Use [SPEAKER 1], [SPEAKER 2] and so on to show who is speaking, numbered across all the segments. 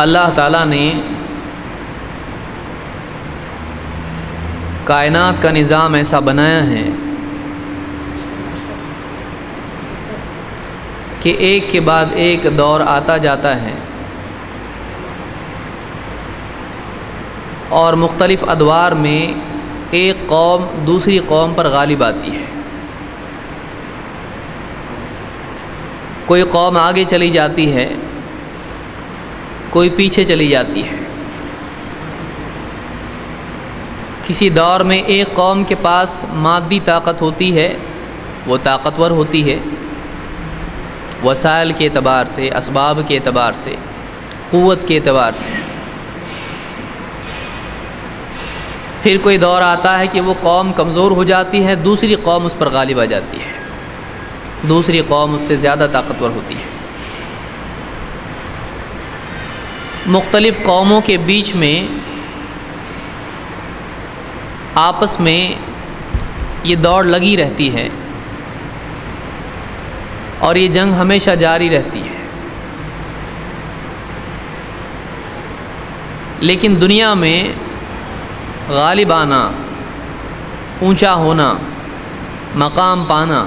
[SPEAKER 1] अल्लाह ताला ने कायनात का निज़ाम ऐसा बनाया है कि एक के बाद एक दौर आता जाता है और मुख्तलिफ़ अदवार में एक कौम दूसरी कौम पर गालिब आती है। कोई कौम आगे चली जाती है, कोई पीछे चली जाती है। किसी दौर में एक कौम के पास मादी ताकत होती है, वो ताकतवर होती है। वसाइल के अतबार से इसबाब के अतबार से, क़वत के अतबार से। फिर कोई दौर आता है कि वो कौम कमज़ोर हो जाती है, दूसरी कौम उस पर गालिब आ जाती है। दूसरी कौम उससे ज़्यादा ताकतवर होती है। मुख्तलिफ़ कौमों के बीच में, आपस में ये दौड़ लगी रहती है और ये जंग हमेशा जारी रहती है। लेकिन दुनिया में गालिब आना ऊँचा होना, मकाम पाना।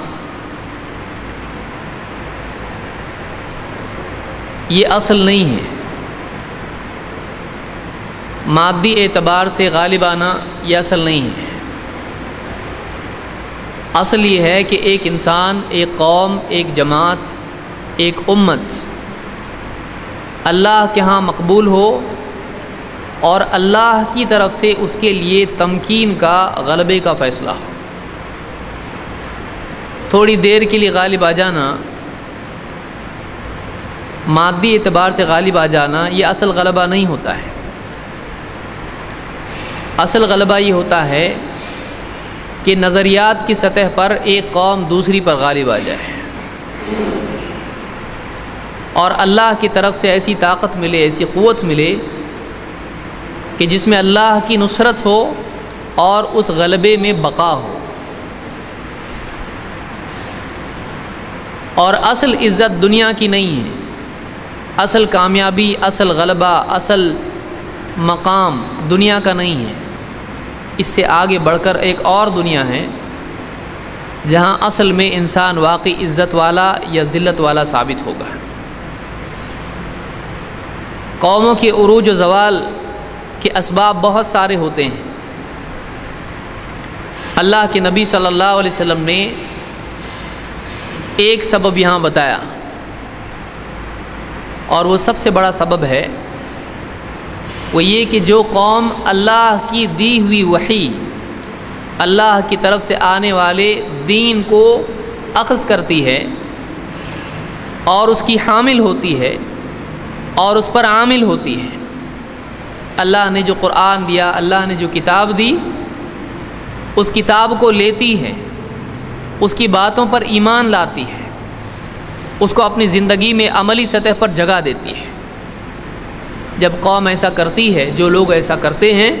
[SPEAKER 1] ये असल नहीं है। मादी एतबार से गालिब आना यह असल नहीं है। असल ये है कि एक इंसान, एक कौम, एक जमात, एक उम्मत, अल्लाह के यहाँ मकबूल हो और अल्लाह की तरफ़ से उसके लिए तमकीन का गलबे का फ़ैसला। थोड़ी देर के लिए गालिब आ जाना, मादी एतबार से गालिब आ जाना, ये असल गलबा नहीं होता है। असल गलबा ये होता है कि नज़रियात की सतह पर एक कौम दूसरी पर गालिब आ जाए। और अल्लाह की तरफ़ से ऐसी ताकत मिले, ऐसी क़वत मिले कि जिसमें अल्लाह की नुसरत हो और उस गलबे में बका हो। और असल इज़्ज़त दुनिया की नहीं है। असल कामयाबी, असल गलबा, असल मकाम दुनिया का नहीं है। इससे आगे बढ़कर एक और दुनिया है, जहाँ असल में इंसान वाकई इज़्ज़त वाला या ज़िल्लत वाला साबित होगा। कौमों के उरूज जवाल के इसबाब बहुत सारे होते हैं। अल्लाह के नबी सल्लल्लाहु अलैहि वसल्लम ने एक सबब यहाँ बताया। और वो सबसे बड़ा सबब है, वो ये कि जो कौम अल्लाह की दी हुई वही, अल्लाह की तरफ़ से आने वाले दीन को अखज़ करती है और उसकी हामिल होती है और उस पर आमिल होती है। अल्लाह ने जो क़ुरान दिया, अल्लाह ने जो किताब दी, उस किताब को लेती है, उसकी बातों पर ईमान लाती है, उसको अपनी ज़िंदगी में अमली सतह पर जगह देती है। जब कौम ऐसा करती है, जो लोग ऐसा करते हैं,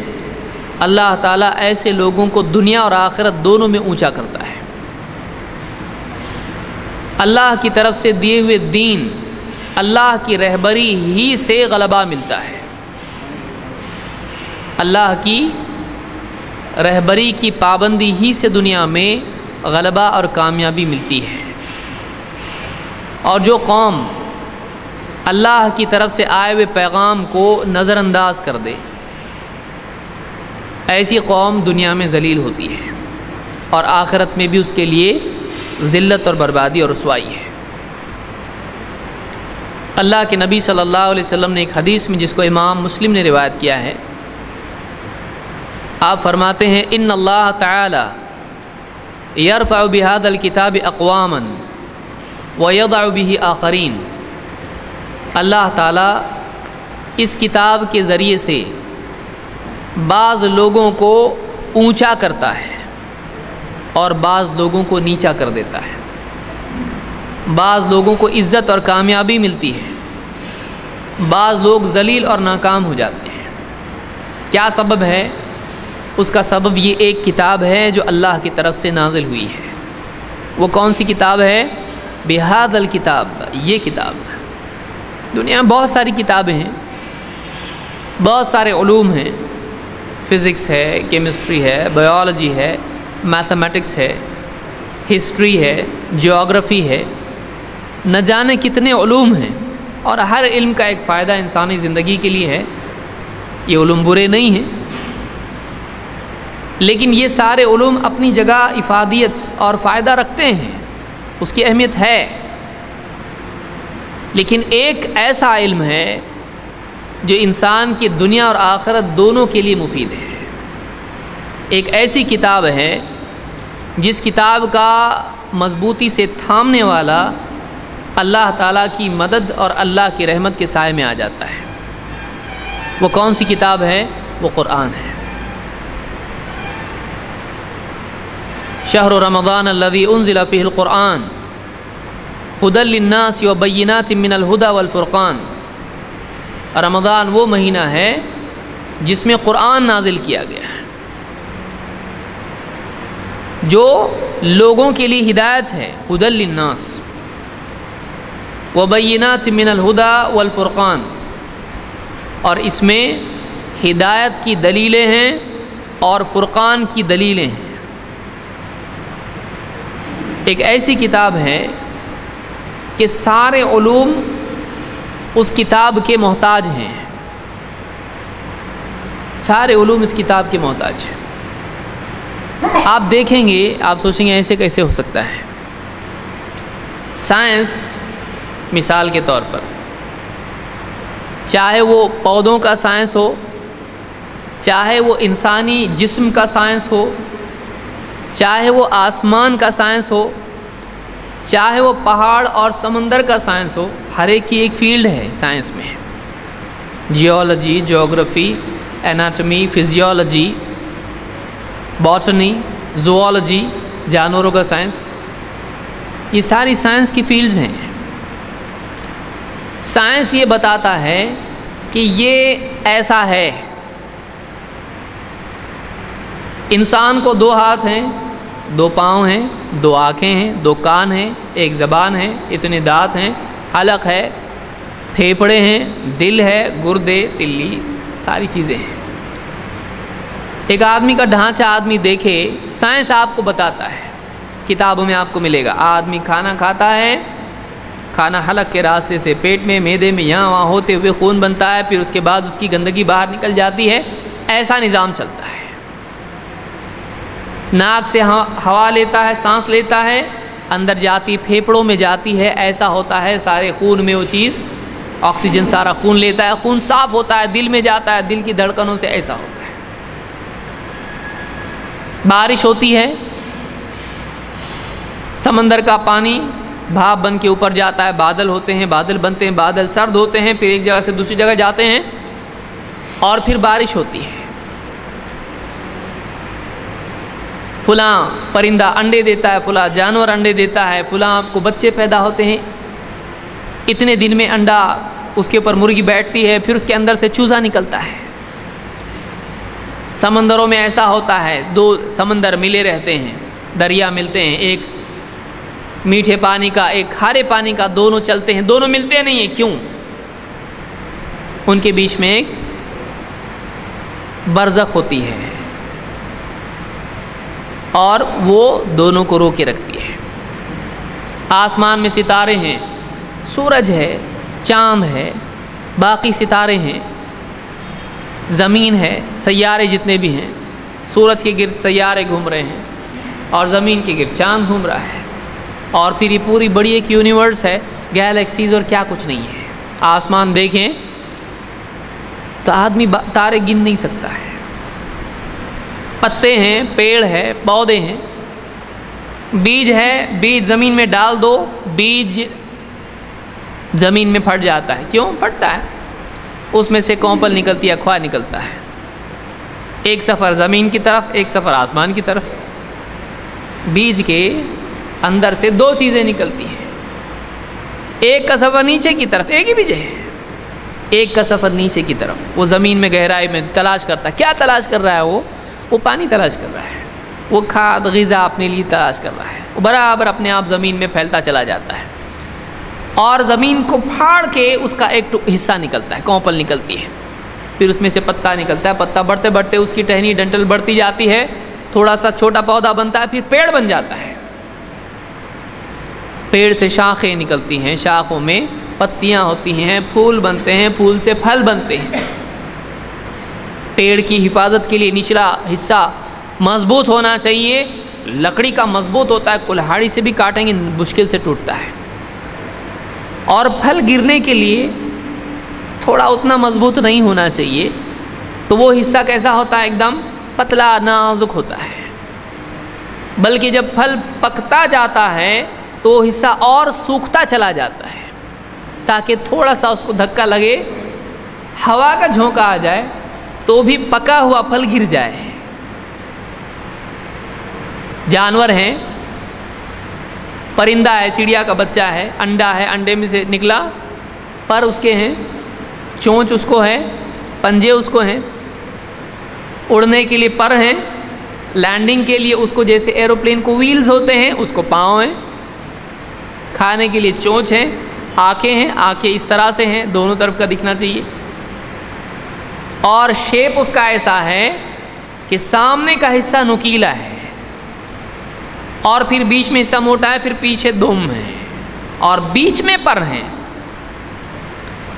[SPEAKER 1] अल्लाह ताला ऐसे लोगों को दुनिया और आखिरत दोनों में ऊँचा करता है। अल्लाह की तरफ़ से दिए हुए दीन, अल्लाह की रहबरी ही से गलबा मिलता है। अल्लाह की रहबरी की पाबंदी ही से दुनिया में गलबा और कामयाबी मिलती है। और जो कौम अल्लाह की तरफ़ से आए हुए पैगाम को नज़रअंदाज कर दे, ऐसी कौम दुनिया में जलील होती है और आखिरत में भी उसके लिए ज़िल्लत और बर्बादी और रसवाई है। अल्लाह के नबी सल्लल्लाहु अलैहि वसल्लम ने एक हदीस में जिसको इमाम मुस्लिम ने रिवायत किया है आप फरमाते हैं इन अल्लाह ताला यरफ़ा बिहादल किताब अकवामन वयदा बिही आखरीन। अल्लाह ताला इस किताब के ज़रिए से बाज़ लोगों को ऊँचा करता है और बाज़ लोगों को नीचा कर देता है। बाज़ लोगों को इज़्ज़त और कामयाबी मिलती है। बाज़ लोग जलील और नाकाम हो जाते हैं। क्या सबब है? उसका सबब ये एक किताब है जो अल्लाह की तरफ़ से नाजिल हुई है। वो कौन सी किताब है? बेहाद अल किताब, ये किताब दुनिया में बहुत सारी किताबें हैं, बहुत सारे हैं। फ़िज़िक्स है, केमिस्ट्री है, बायोलॉजी है, मैथमेटिक्स है, हिस्ट्री है जोग्राफ़ी है। न जाने कितने हैं और हर इल्म का एक फ़ायदा इंसानी ज़िंदगी के लिए है। ये उलूम बुरे नहीं हैं। लेकिन ये सारे उलूम अपनी जगह इफ़ादियत और फ़ायदा रखते हैं। उसकी अहमियत है। लेकिन एक ऐसा इल्म है, जो इंसान की दुनिया और आखरत दोनों के लिए मुफीद है। एक ऐसी किताब है, जिस किताब का मजबूती से थामने वाला अल्लाह ताला की मदद और अल्लाह की रहमत के साय में आ जाता है। वो कौन सी किताब है? वो कुरान है। शहर रमज़ान अल्लवी उनज़िलफ़िलक़ुरान हदलन्नास व बैनात मिनलहुदा वलफ़ुरक़ान रमज़ान वो महीना है जिसमें क़ुरान नाजिल किया गया है। जो लोगों के लिए हिदायत है हदलन्नास वबैनात मिनलहुदा वलफ़ुरक़ान और इसमें हिदायत की दलीलें हैं और फ़ुरक़ान की दलीलें हैं। एक ऐसी किताब है कि सारे ूम उस किताब के मोहताज हैं। सारे ूम इस किताब के मोहताज हैं। आप देखेंगे, आप सोचेंगे, ऐसे कैसे हो सकता है? साइंस मिसाल के तौर पर, चाहे वो पौधों का साइंस हो, चाहे वो इंसानी जिस्म का साइंस हो चाहे वो आसमान का साइंस हो, चाहे वो पहाड़ और समंदर का साइंस हो, हर एक की एक फ़ील्ड है साइंस में। Geology geography anatomy physiology botany zoology जानवरों का साइंस ये सारी साइंस की फील्ड्स हैं। साइंस ये बताता है कि ये ऐसा है। इंसान को दो हाथ हैं दो पाँव हैं, दो आँखें हैं, दो कान हैं, एक ज़बान है, इतने दांत हैं, हलक है, फेफड़े हैं, दिल है, गुर्दे, तिल्ली, सारी चीज़ें हैं। एक आदमी का ढांचा आदमी देखे, साइंस आपको बताता है, किताबों में आपको मिलेगा। आदमी खाना खाता है, खाना हलक के रास्ते से, पेट में, मैदे में, यहाँ वहाँ होते हुए खून बनता है, फिर उसके बाद उसकी गंदगी बाहर निकल जाती है, ऐसा निज़ाम चलता है। नाक से हवा लेता है, सांस लेता है, अंदर जाती, फेफड़ों में जाती है, ऐसा होता है, सारे खून में वो चीज़, ऑक्सीजन सारा खून लेता है, खून साफ़ होता है, दिल में जाता है, दिल की धड़कनों से ऐसा होता है। बारिश होती है, समंदर का पानी भाप बन के ऊपर जाता है, बादल होते हैं, बादल बनते हैं, बादल सर्द होते हैं, फिर एक जगह से दूसरी जगह जाते हैं, और फिर बारिश होती है। फुला परिंदा अंडे देता है, फुला जानवर अंडे देता है, फुला आपको बच्चे पैदा होते हैं। इतने दिन में अंडा उसके ऊपर मुर्गी बैठती है, फिर उसके अंदर से चूज़ा निकलता है। समंदरों में ऐसा होता है, दो समंदर मिले रहते हैं, दरिया मिलते हैं, एक मीठे पानी का, एक खारे पानी का, दोनों चलते हैं, दोनों मिलते नहीं हैं, क्यों? उनके बीच में एक बरजक होती है। और वो दोनों को रोके रखती है। आसमान में सितारे हैं, सूरज है, चाँद है, बाकी सितारे हैं। ज़मीन है सैारे जितने भी हैं, सूरज के गिरद सैारे घूम रहे हैं और ज़मीन के गिरद चाँद घूम रहा है। और फिर ये पूरी बड़ी एक यूनिवर्स है गैलेक्सीज और क्या कुछ नहीं है। आसमान देखें तो आदमी तारे गिन नहीं सकता है। पत्ते हैं, पेड़ है, पौधे हैं। बीज है, बीज ज़मीन में डाल दो, बीज ज़मीन में फट जाता है। क्यों? फटता है। उसमें से कौपल निकलती है अखवा निकलता है। एक सफ़र ज़मीन की तरफ़, एक सफ़र आसमान की तरफ़। बीज के अंदर से दो चीज़ें निकलती हैं। एक का सफ़र नीचे की तरफ़, एक ही बीज है। एक का सफ़र नीचे की तरफ़। वो ज़मीन में गहराई में तलाश करता है। क्या तलाश कर रहा है वो? वो पानी तलाश कर रहा है। वो खाद, गज़ा अपने लिए तलाश कर रहा है। वो बराबर अपने आप ज़मीन में फैलता चला जाता है। और ज़मीन को फाड़ के उसका एक हिस्सा निकलता है, कौपल निकलती है। फिर उसमें से पत्ता निकलता है, पत्ता बढ़ते बढ़ते उसकी टहनी डंटल बढ़ती जाती है। थोड़ा सा छोटा पौधा बनता है, फिर पेड़ बन जाता है। पेड़ से शाखें निकलती हैं, शाखों में पत्तियाँ होती हैं, फूल बनते हैं, फूल से फल बनते हैं। पेड़ की हिफाजत के लिए निचला हिस्सा मज़बूत होना चाहिए। लकड़ी का मज़बूत होता है, कुल्हाड़ी से भी काटेंगे, मुश्किल से टूटता है। और फल गिरने के लिए थोड़ा उतना मज़बूत नहीं होना चाहिए। तो वो हिस्सा कैसा होता है एकदम? पतला, नाजुक होता है। बल्कि जब फल पकता जाता है तो वो हिस्सा और सूखता चला जाता है, ताकि थोड़ा सा उसको धक्का लगे, हवा का झोंका आ जाए तो भी पका हुआ फल गिर जाए। जानवर हैं, परिंदा है, चिड़िया का बच्चा है, अंडा है, अंडे में से निकला, पर उसके हैं, चोंच उसको है, पंजे उसको हैं, उड़ने के लिए पर हैं, लैंडिंग के लिए उसको जैसे एरोप्लेन को व्हील्स होते हैं, उसको पाँव हैं, खाने के लिए चोंच है, आँखें हैं, आँखें इस तरह से हैं, दोनों तरफ़ का दिखना चाहिए। और शेप उसका ऐसा है कि सामने का हिस्सा नुकीला है। और फिर बीच में हिस्सा मोटा है, फिर पीछे दुम है। और बीच में पर हैं।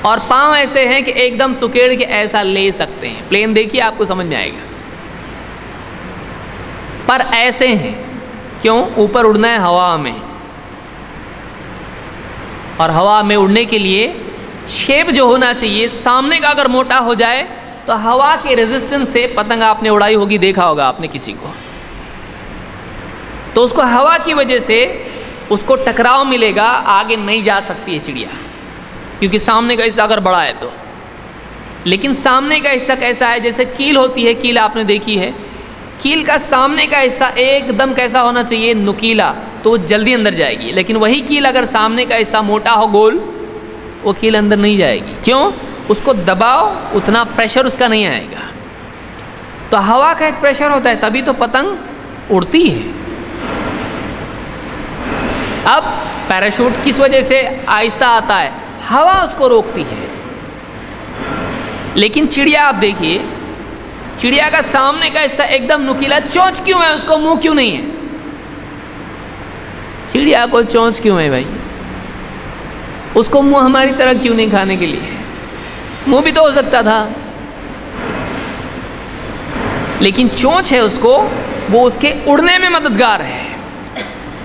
[SPEAKER 1] और पाँव ऐसे हैं कि एकदम सुकेड़ के ऐसा ले सकते हैं। प्लेन देखिए, आपको समझ में आएगा। पर ऐसे हैं। क्यों? ऊपर उड़ना है हवा में। और हवा में उड़ने के लिए शेप जो होना चाहिए, सामने का अगर मोटा हो जाए तो हवा के रेजिस्टेंस से पतंग आपने उड़ाई होगी, देखा होगा आपने किसी को। तो उसको हवा की वजह से उसको टकराव मिलेगा, आगे नहीं जा सकती है चिड़िया। क्योंकि सामने का हिस्सा अगर बड़ा है तो। लेकिन सामने का हिस्सा कैसा है? जैसे कील होती है, कील आपने देखी है। कील का सामने का हिस्सा एकदम कैसा होना चाहिए? नुकीला तो वो जल्दी अंदर जाएगी। लेकिन वही कील अगर सामने का हिस्सा मोटा हो, गोल, वो कील अंदर नहीं जाएगी। क्यों? उसको दबाओ, उतना प्रेशर उसका नहीं आएगा। तो हवा का एक प्रेशर होता है, तभी तो पतंग उड़ती है। अब पैराशूट किस वजह से आहिस्ता आता है? हवा उसको रोकती है। लेकिन चिड़िया, आप देखिए, चिड़िया का सामने का हिस्सा एकदम नुकीला, चोंच क्यों है? उसको मुँह क्यों नहीं है? चिड़िया को चोंच क्यों है भाई? उसको मुँह हमारी तरह क्यों नहीं खाने के लिए? मुँह भी तो हो सकता था। लेकिन चोंच है उसको, वो उसके उड़ने में मददगार है।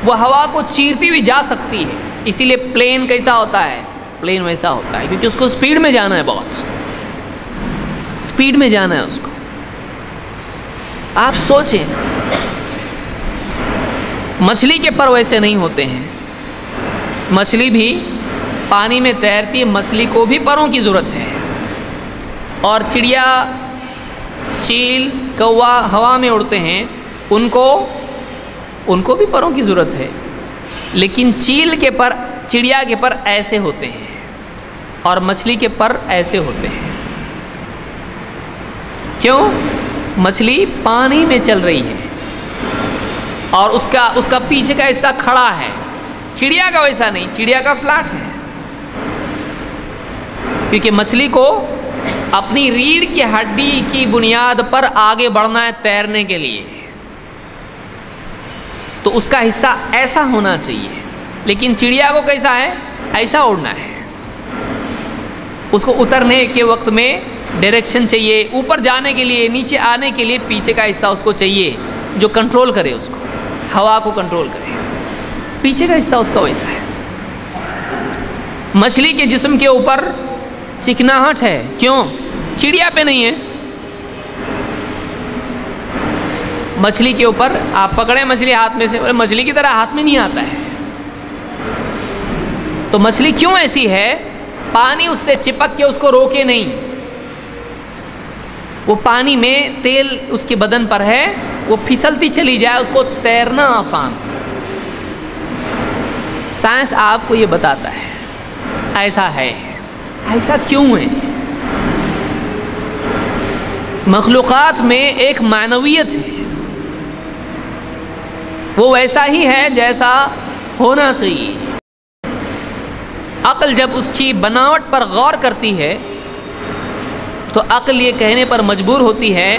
[SPEAKER 1] वो हवा को चीरती हुई जा सकती है, इसीलिए प्लेन कैसा होता है, प्लेन वैसा होता है, क्योंकि उसको स्पीड में जाना है बहुत। स्पीड में जाना है उसको। आप सोचें, मछली के पर वैसे नहीं होते हैं। मछली भी पानी में तैरती है, मछली को भी परों की ज़रूरत है। और चिड़िया, चील, कौवा हवा में उड़ते हैं, उनको उनको भी परों की ज़रूरत है। लेकिन चील के पर, चिड़िया के पर ऐसे होते हैं और मछली के पर ऐसे होते हैं। क्यों? मछली पानी में चल रही है और उसका उसका पीछे का हिस्सा खड़ा है। चिड़िया का वैसा नहीं, चिड़िया का फ्लैट है। क्योंकि मछली को अपनी रीढ़ की हड्डी की बुनियाद पर आगे बढ़ना है तैरने के लिए। तो उसका हिस्सा ऐसा होना चाहिए। लेकिन चिड़िया को कैसा है? ऐसा उड़ना है। उसको उतरने के वक्त में डायरेक्शन चाहिए। ऊपर जाने के लिए, नीचे आने के लिए पीछे का हिस्सा उसको चाहिए, जो कंट्रोल करे उसको। हवा को कंट्रोल करे। पीछे का हिस्सा उसका वैसा है। मछली के जिस्म के ऊपर चिकनाहट है। क्यों? चिड़िया पे नहीं है। मछली के ऊपर आप पकड़े मछली हाथ में से मछली की तरह हाथ में नहीं आता है। तो मछली क्यों ऐसी है? पानी उससे चिपक के उसको रोके नहीं। वो पानी में तेल उसके बदन पर है, वो फिसलती चली जाए, उसको तैरना आसान। साइंस आपको ये बताता है, ऐसा है। ऐसा क्यों है? मखलूक़ात में एक मानवीयत है। वो वैसा ही है जैसा होना चाहिए। अक्ल जब उसकी बनावट पर गौर करती है तो अक्ल ये कहने पर मजबूर होती है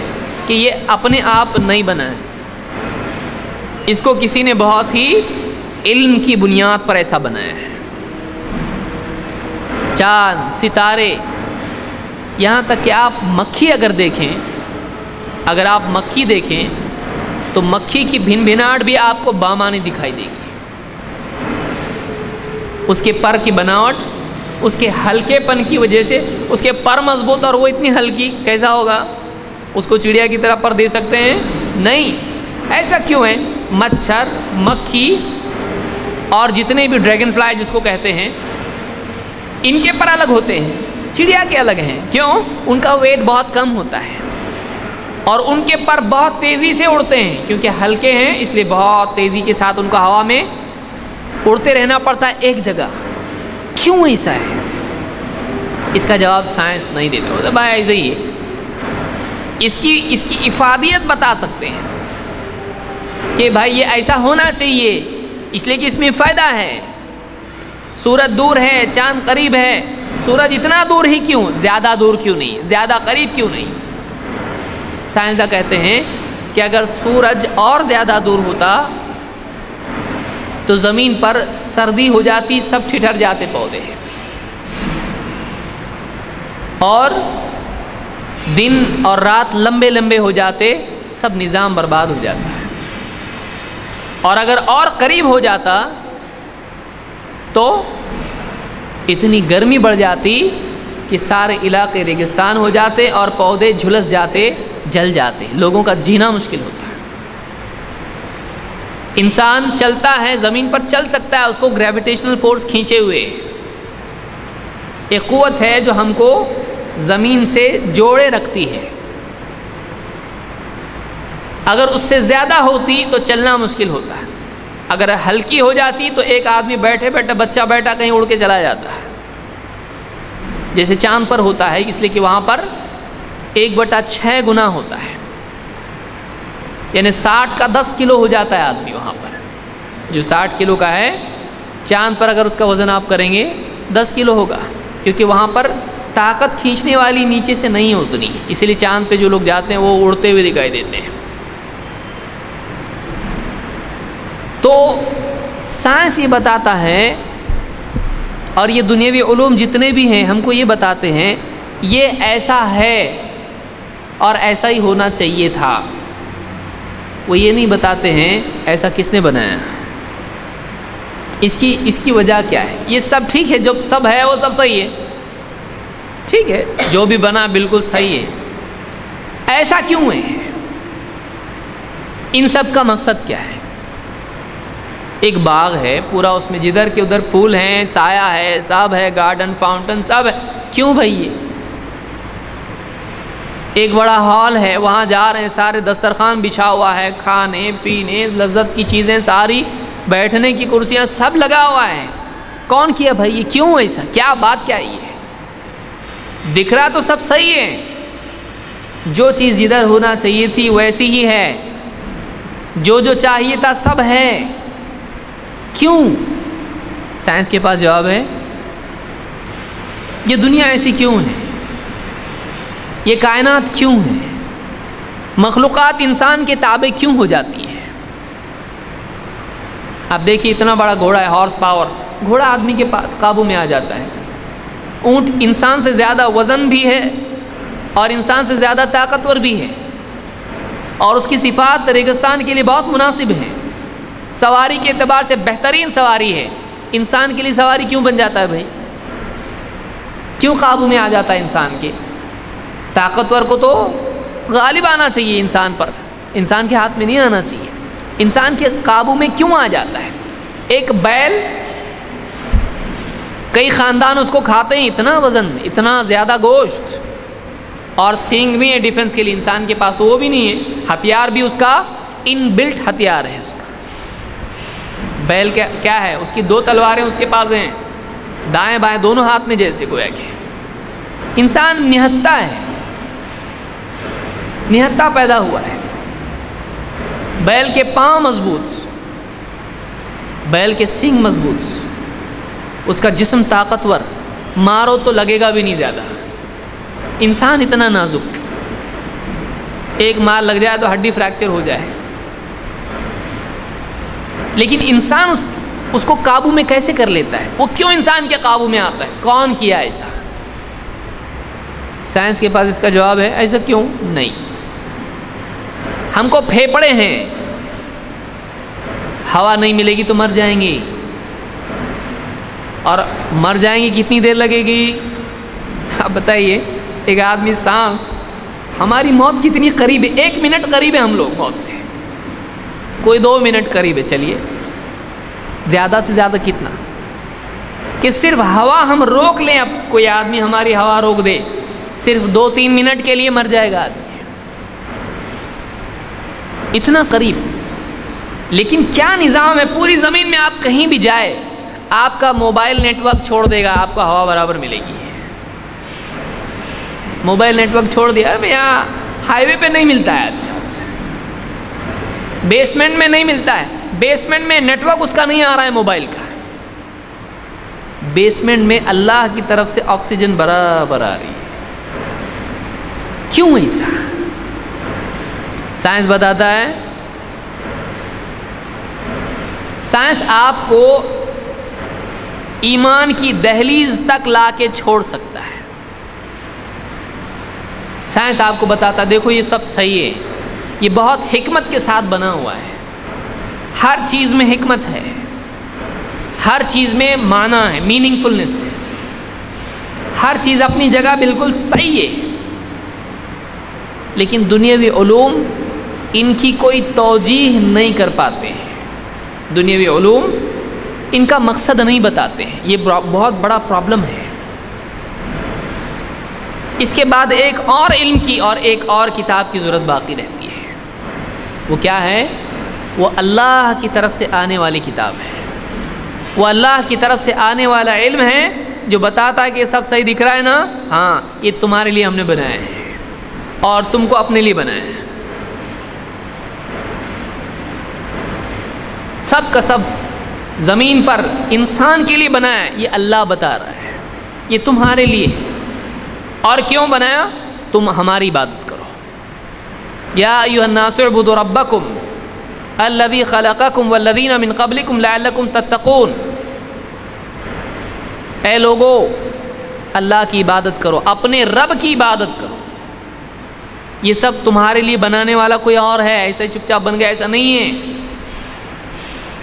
[SPEAKER 1] कि ये अपने आप नहीं बना है। इसको किसी ने बहुत ही इल्म की बुनियाद पर ऐसा बनाया है। चाँद, सितारे। यहाँ तक कि आप मक्खी अगर देखें, अगर आप मक्खी देखें तो मक्खी की भिन भिनाट भी आपको बामानी दिखाई देगी। उसके पर की बनावट, उसके हल्केपन की वजह से उसके पर मज़बूत और वो इतनी हल्की, कैसा होगा? उसको चिड़िया की तरह पर दे सकते हैं? नहीं। ऐसा क्यों है? मच्छर, मक्खी और जितने भी ड्रैगन फ्लाई जिसको कहते हैं इनके पर अलग होते हैं, चिड़िया के अलग हैं। क्यों? उनका वेट बहुत कम होता है और उनके पर बहुत तेज़ी से उड़ते हैं, क्योंकि हल्के हैं, इसलिए बहुत तेज़ी के साथ उनको हवा में उड़ते रहना पड़ता है एक जगह। क्यों ऐसा है? इसका जवाब साइंस नहीं देता बोलते भाई ऐसे ही है। इसकी इसकी इफादियत बता सकते हैं कि भाई ये ऐसा होना चाहिए, इसलिए कि इसमें फ़ायदा है। सूरज दूर है, चाँद करीब है। सूरज इतना दूर ही क्यों? ज़्यादा दूर क्यों नहीं? ज़्यादा करीब क्यों नहीं? साइंसदा कहते हैं कि अगर सूरज और ज़्यादा दूर होता तो ज़मीन पर सर्दी हो जाती, सब ठिठर जाते पौधे हैं। और दिन और रात लंबे लंबे हो जाते, सब निज़ाम बर्बाद हो जाता है। और अगर और करीब हो जाता तो इतनी गर्मी बढ़ जाती कि सारे इलाके रेगिस्तान हो जाते और पौधे झुलस जाते, जल जाते। लोगों का जीना मुश्किल होता है। इंसान चलता है, ज़मीन पर चल सकता है, उसको ग्रेविटेशनल फोर्स खींचे हुए। एक कुत है जो हमको ज़मीन से जोड़े रखती है। अगर उससे ज़्यादा होती तो चलना मुश्किल होता है। अगर हल्की हो जाती तो एक आदमी बैठे बैठे बच्चा बैठा कहीं उड़ के चला जाता है। जैसे चाँद पर होता है, इसलिए कि वहाँ पर एक बटा छः गुना होता है। यानी साठ का दस किलो हो जाता है आदमी वहाँ पर। जो साठ किलो का है, चाँद पर अगर उसका वज़न आप करेंगे, दस किलो होगा। क्योंकि वहाँ पर ताकत खींचने वाली नीचे से नहीं उतनी। इसीलिए चाँद पे जो लोग जाते हैं, वो उड़ते हुए दिखाई देते हैं। तो साइंस ये बताता है, और ये दुनियावी उलूम जितने भी हैं, हमको ये बताते हैं, ये ऐसा है और ऐसा ही होना चाहिए था। वो ये नहीं बताते हैं, ऐसा किसने बनाया? इसकी इसकी वजह क्या है? ये सब ठीक है, जो सब है, वो सब सही है। ठीक है, जो भी बना, बिल्कुल सही है। ऐसा क्यों है? इन सब का मकसद क्या है? एक बाग है, पूरा उसमें जिधर के उधर फूल हैं, साया है, सब है गार्डन फाउंटेन सब है। क्यों भाई ये? एक बड़ा हॉल है, वहाँ जा रहे हैं, सारे दस्तरखान बिछा हुआ है, खाने, पीने, लज्जत की चीज़ें, सारी, बैठने की कुर्सियाँ सब लगा हुआ है। कौन किया भाई ये? क्यों ऐसा? क्या बात क्या ये? दिख रहा तो सब सही है। जो चीज़ जिधर होना चाहिए थी, वैसी ही है। जो जो चाहिए था, सब है। क्यों? साइंस के पास जवाब है, ये दुनिया ऐसी क्यों है? ये कायनात क्यों है? मखलूक़ात इंसान के ताबे क्यों हो जाती है? आप देखिए, इतना बड़ा घोड़ा है हॉर्स पावर घोड़ा आदमी के पास काबू में आ जाता है। ऊँट इंसान से ज़्यादा वज़न भी है और इंसान से ज़्यादा ताकतवर भी है। और उसकी सिफात रेगिस्तान के लिए बहुत मुनासिब है। सवारी के अतबार से बेहतरीन सवारी है। इंसान के लिए सवारी क्यों बन जाता है भाई? क्यों काबू में आ जाता है इंसान के? ताकतवर को तो गालिब आना चाहिए इंसान पर। इंसान के हाथ में नहीं आना चाहिए। इंसान के काबू में क्यों आ जाता है? एक बैल, कई ख़ानदान उसको खाते हैं इतना वज़न, इतना ज़्यादा गोश्त, और सींग भी है डिफेंस के लिए। इंसान के पास तो वो भी नहीं है। हथियार भी उसका इन बिल्ट हथियार है उसका। बैल क्या क्या है? उसकी दो तलवारें उसके पास हैं। दाएँ बाएँ दोनों हाथ में जैसे गोया के। इंसान निहत्ता है। निहत्ता पैदा हुआ है। बैल के पाँव मज़बूत। बैल के सिंग मज़बूत। उसका जिस्म ताकतवर। मारो तो लगेगा भी नहीं ज़्यादा। इंसान इतना नाजुक। एक मार लग जाए तो हड्डी फ्रैक्चर हो जाए। लेकिन इंसान उस, उसको काबू में कैसे कर लेता है? वो क्यों इंसान के काबू में आता है? कौन किया ऐसा? साइंस के पास इसका जवाब है, ऐसा क्यों? नहीं। हमको फेफड़े हैं। हवा नहीं मिलेगी तो मर जाएँगे। और मर जाएँगे कितनी देर लगेगी? अब बताइए, एक आदमी सांस। हमारी मौत कितनी करीब है? एक मिनट करीब है हम लोग मौत से। कोई दो मिनट करीब है, चलिए। ज़्यादा से ज़्यादा कितना? कि सिर्फ़ हवा हम रोक लें, अब कोई आदमी हमारी हवा रोक दे, सिर्फ़ दो तीन मिनट के लिए मर जाएगा आदमी। इतना करीब। लेकिन क्या निज़ाम है? पूरी ज़मीन में आप कहीं भी जाए, आपका मोबाइल नेटवर्क छोड़ देगा, आपको हवा बराबर मिलेगी। मोबाइल नेटवर्क छोड़ दिया मैं यहाँ हाईवे पे नहीं मिलता है अच्छा बेसमेंट में नहीं मिलता है। बेसमेंट में नेटवर्क उसका नहीं आ रहा है मोबाइल का। बेसमेंट में अल्लाह की तरफ़ से ऑक्सीजन बराबर आ रही है। क्यों ऐसा? साइंस बताता है, साइंस आपको ईमान की दहलीज तक लाके छोड़ सकता है। साइंस आपको बताता देखो ये सब सही है। ये बहुत हिकमत के साथ बना हुआ है। हर चीज़ में हिकमत है। हर चीज़ में माना है मीनिंगफुलनेस है। हर चीज़ अपनी जगह बिल्कुल सही है। लेकिन दुनियावी ओलूम इनकी कोई तोजीह नहीं कर पाते हैं। दुनियावी ओलूम इनका मकसद नहीं बताते हैं। ये बहुत बड़ा प्रॉब्लम है। इसके बाद एक और इल्म की और एक और किताब की ज़रूरत बाकी रहती है। वो क्या है? वो अल्लाह की तरफ़ से आने वाली किताब है। वो अल्लाह की तरफ़ से आने वाला इल्म है, जो बताता है कि सब सही दिख रहा है ना? हाँ ये तुम्हारे लिए हमने बनाया है और तुमको अपने लिए बनाया है। सब का सब ज़मीन पर इंसान के लिए बनाया है, ये अल्लाह बता रहा है। ये तुम्हारे लिए और क्यों बनाया? तुम हमारी इबादत करो या यूनासबुद रब्बकुम अल्लवी खलक़कुम वल्लवीन मिन कबलिकुम लअल्लकुम तत्तकून ए लोगो अल्लाह की इबादत करो अपने रब की इबादत करो ये सब तुम्हारे लिए बनाने वाला कोई और है ऐसे चुपचाप बन गया ऐसा नहीं है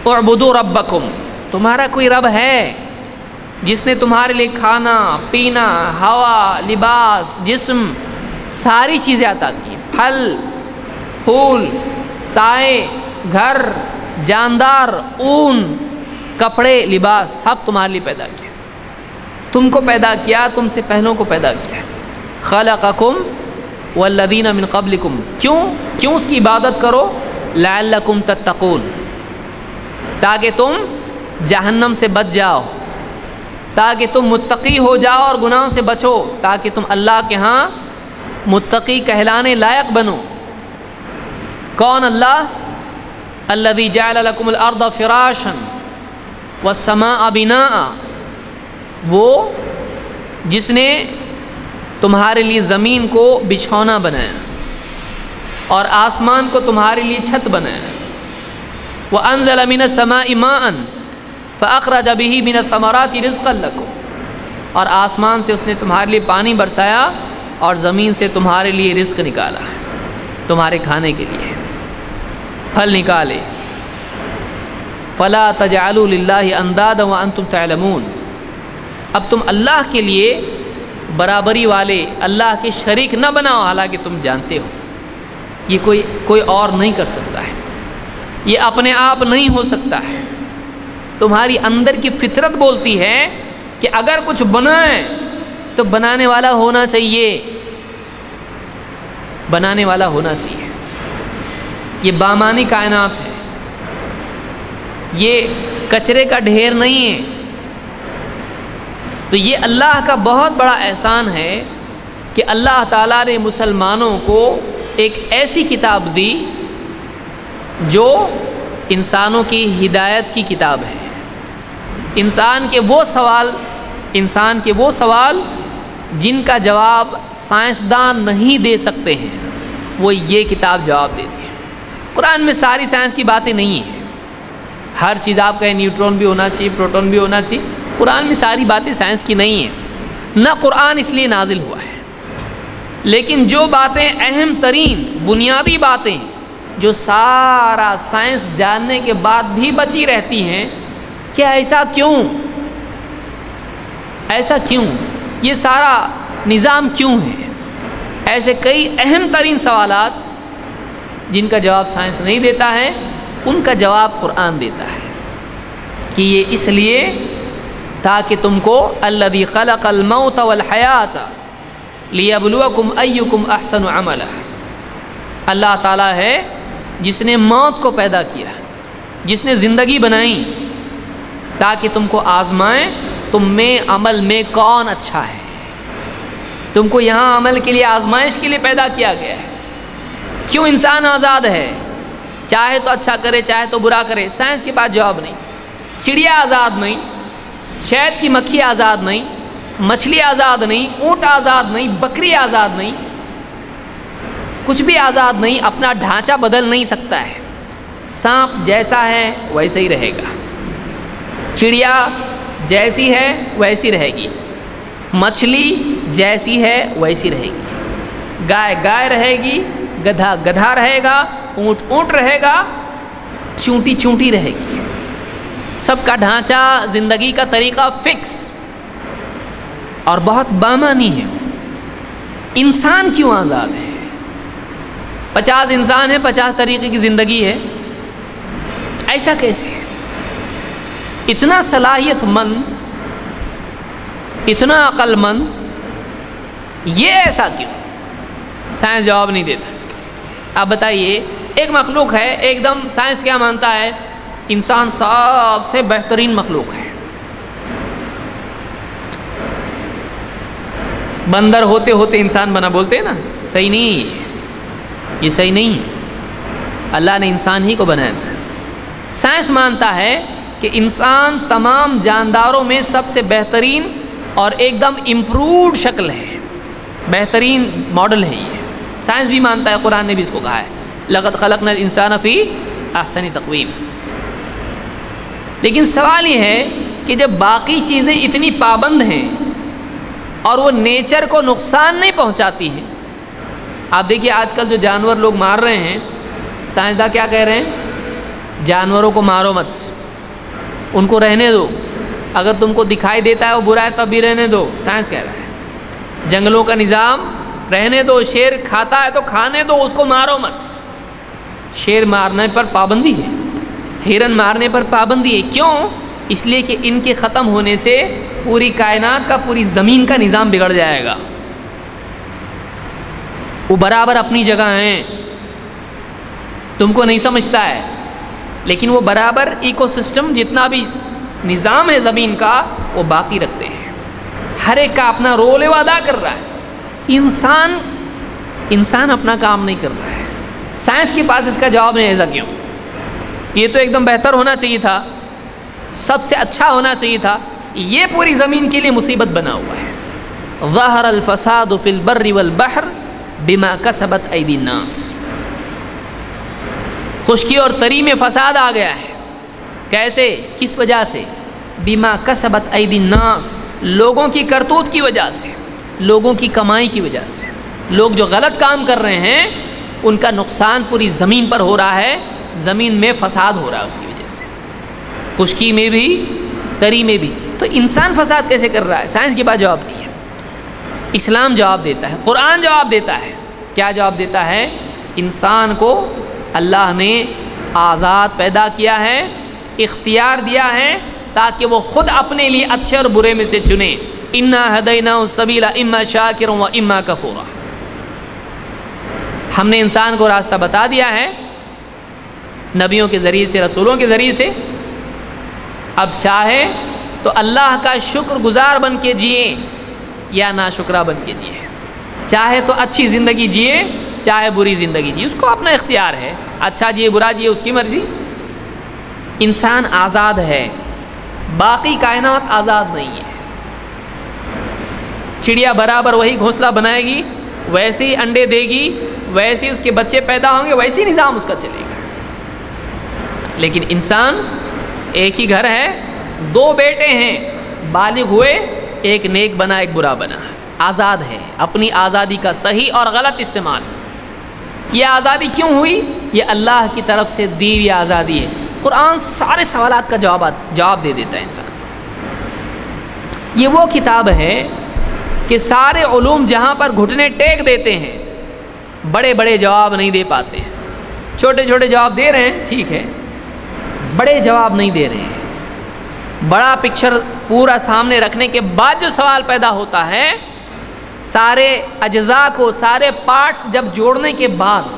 [SPEAKER 1] और बुदो रब्बकुम तुम्हारा कोई रब है जिसने तुम्हारे लिए खाना पीना हवा लिबास जिस्म सारी चीज़ें अता की फल फूल, साए, घर, जानदार, ऊन, कपड़े, लिबास, सब तुम्हारे लिए पैदा किया तुमको पैदा किया, तुमसे पहलों को पैदा किया। खलकुम वल्लदीन मिन कबलिकुम। क्यों? क्यों उसकी इबादत करो? लकुम तत्तकून। ताकि तुम जहन्नम से बच जाओ। ताकि तुम मुत्तकी हो जाओ और गुनाहों से बचो। ताकि तुम अल्लाह के यहाँ मुत्तकी कहलाने लायक बनो। कौन अल्लाह अल्लवी जालकुमर्द फ़िराशन व समा अबिना वो जिसने तुम्हारे लिए ज़मीन को बिछौना बनाया और आसमान को तुम्हारे लिए छत बनाया। वह अनजल अमिन समा इमान फ़ाखरा जबी मिन तमराती रिज़्क़ और आसमान से उसने तुम्हारे लिए पानी बरसाया और ज़मीन से तुम्हारे लिए रिस्क निकाला, तुम्हारे खाने के लिए। फल निकाले। फ़ला तजालुल्ला अंदाद व तुम तलमून अब तुम अल्लाह के लिए बराबरी वाले, अल्लाह के शरीक न बनाओ, हालाँकि तुम जानते हो, ये कोई कोई और नहीं कर सकता है। ये अपने आप नहीं हो सकता है। तुम्हारी अंदर की फितरत बोलती है कि अगर कुछ बनाए तो बनाने वाला होना चाहिए। बनाने वाला होना चाहिए। ये बामानी कायनात है। ये कचरे का ढेर नहीं है। तो ये अल्लाह का बहुत बड़ा एहसान है कि अल्लाह ताला ने मुसलमानों को एक ऐसी किताब दी जो इंसानों की हिदायत की किताब है। इंसान के वो सवाल, इंसान के वो सवाल जिनका जवाब साइंसदान नहीं दे सकते हैं, वो ये किताब जवाब देती है। कुरान में सारी साइंस की बातें नहीं हैं। हर चीज़ आप कहें न्यूट्रॉन भी होना चाहिए, प्रोटॉन भी होना चाहिए। कुरान में सारी बातें साइंस की नहीं हैं। न कुरान इसलिए नाजिल हुआ है। लेकिन जो बातें अहम तरीन बुनियादी बातें, जो सारा साइंस जानने के बाद भी बची रहती हैं, क्या ऐसा क्यों? ऐसा क्यों? ये सारा निज़ाम क्यों है? ऐसे कई अहम तरीन सवालात जिनका जवाब साइंस नहीं देता है, उनका जवाब कुरान देता है कि ये इसलिए ताकि तुमको अल्लदी खलकलमौत वलहयात लियबलुकुम अयुकुम अहसन अमल। अल्लाह ताला है जिसने मौत को पैदा किया, जिसने ज़िंदगी बनाई, ताकि तुमको आजमाए, तुम में अमल में कौन अच्छा है। तुमको यहाँ अमल के लिए, आजमाइश के लिए पैदा किया गया है। क्यों इंसान आज़ाद है? चाहे तो अच्छा करे, चाहे तो बुरा करे, साइंस के पास जवाब नहीं। चिड़िया आज़ाद नहीं, शहद की मक्खी आज़ाद नहीं, मछली आज़ाद नहीं, ऊँट आज़ाद नहीं, बकरी आज़ाद नहीं, कुछ भी आज़ाद नहीं, अपना ढांचा बदल नहीं सकता है। सांप जैसा है, वैसे ही रहेगा। चिड़िया जैसी है, वैसी रहेगी। मछली जैसी है, वैसी रहेगी। गाय गाय रहेगी गधा गधा रहेगा, ऊँट ऊँट रहेगा, चूंटी चूंटी रहेगी। सबका ढांचा, ज़िंदगी का तरीका फिक्स। और बहुत बामानी है। इंसान क्यों आज़ाद है? पचास इंसान है, पचास तरीके की ज़िंदगी है। ऐसा कैसे? है इतना सलाहियतमंद इतना अक्लमंद, ये ऐसा क्यों? साइंस जवाब नहीं देता इसका। आप बताइए, एक मखलूक है, एकदम साइंस क्या मानता है? इंसान सबसे बेहतरीन मखलूक है। बंदर होते होते इंसान बना, बोलते हैं ना, सही नहीं, ये सही नहीं। है अल्लाह ने इंसान ही को बनाया सर साइंस मानता है कि इंसान तमाम जानदारों में सबसे बेहतरीन और एकदम इम्प्रूव शक्ल है। बेहतरीन मॉडल है ये। साइंस भी मानता है, कुरान ने भी इसको कहा है। लगत खलक न इंसान फ़ी आसनी तकवीम। लेकिन सवाल ये है कि जब बाकी चीज़ें इतनी पाबंद हैं और वो नेचर को नुकसान नहीं पहुंचाती हैं, आप देखिए आजकल जो जानवर लोग मार रहे हैं साइंसदा क्या कह रहे हैं? जानवरों को मारो मत। उनको रहने दो। अगर तुमको दिखाई देता है वो बुरा है, तब भी रहने दो। साइंस कह रहा है। जंगलों का निज़ाम रहने दो, शेर खाता है तो खाने दो, उसको मारो मत। शेर मारने पर पाबंदी है, हिरन मारने पर पाबंदी है। क्यों? इसलिए कि इनके ख़त्म होने से पूरी कायनात का, पूरी ज़मीन का निज़ाम बिगड़ जाएगा। वो बराबर अपनी जगह हैं। तुमको नहीं समझता है, लेकिन वो बराबर इकोसिस्टम जितना भी निज़ाम है ज़मीन का, वो बाकी रखते हैं। हर एक का अपना रोल है, वो अदा कर रहा है। इंसान इंसान अपना काम नहीं कर रहा है। साइंस के पास इसका जवाब नहीं ऐसा क्यों? ये तो एकदम बेहतर होना चाहिए था। सबसे अच्छा होना चाहिए था। ये पूरी ज़मीन के लिए मुसीबत बना हुआ है। ज़हर अलफसाद फ़िलबर वलबहर बिमा कसबत नास। खुशकी और तरी में फसाद आ गया है। कैसे? किस वजह से? बिमा कसबत नास। लोगों की करतूत की वजह से। लोगों की कमाई की वजह से। लोग जो गलत काम कर रहे हैं, उनका नुकसान पूरी ज़मीन पर हो रहा है, ज़मीन में फसाद हो रहा है उसकी वजह से। खुशकी में भी, तरी में भी। तो इंसान फसाद कैसे कर रहा है? साइंस के पास जवाब नहीं है। इस्लाम जवाब देता है, कुरान जवाब देता है। क्या जवाब देता है? इंसान को अल्लाह ने आज़ाद पैदा किया है, इख्तियार दिया है, ताकि वो ख़ुद अपने लिए अच्छे और बुरे में से चुने। इन्ना हदैना सबीला इम्मा शाकिर व इम्मा कफूरा हमने इंसान को रास्ता बता दिया है, नबियों के ज़रिए से, रसूलों के ज़रिए से। अब चाहे तो अल्लाह का शुक्र गुज़ार बन के जिए या ना शुक्रा बन के जिए। चाहे तो अच्छी ज़िंदगी जिए, चाहे बुरी ज़िंदगी जिए। उसको अपना इख्तियार है। अच्छा जिए, बुरा जिए, उसकी मर्ज़ी। इंसान आज़ाद है। बाकी कायनात आज़ाद नहीं है। चिड़िया बराबर वही घोंसला बनाएगी, वैसे ही अंडे देगी, वैसे ही उसके बच्चे पैदा होंगे, वैसे ही निज़ाम उसका चलेगा। लेकिन इंसान एक ही घर है, दो बेटे हैं, बालिग हुए, एक नेक बना, एक बुरा बना। आज़ाद है, अपनी आज़ादी का सही और गलत इस्तेमाल। ये आज़ादी क्यों हुई? ये अल्लाह की तरफ़ से दी हुई आज़ादी है। कुरान सारे सवाल का जवाब जवाब दे देता है इंसान। ये वो किताब है कि सारे ूम जहाँ पर घुटने टेक देते हैं बड़े बड़े जवाब नहीं दे पाते छोटे छोटे जवाब दे रहे हैं, ठीक है, बड़े जवाब नहीं दे रहे हैं। बड़ा पिक्चर पूरा सामने रखने के बाद जो सवाल पैदा होता है, सारे अज्जा को, सारे पार्ट्स जब जोड़ने के बाद,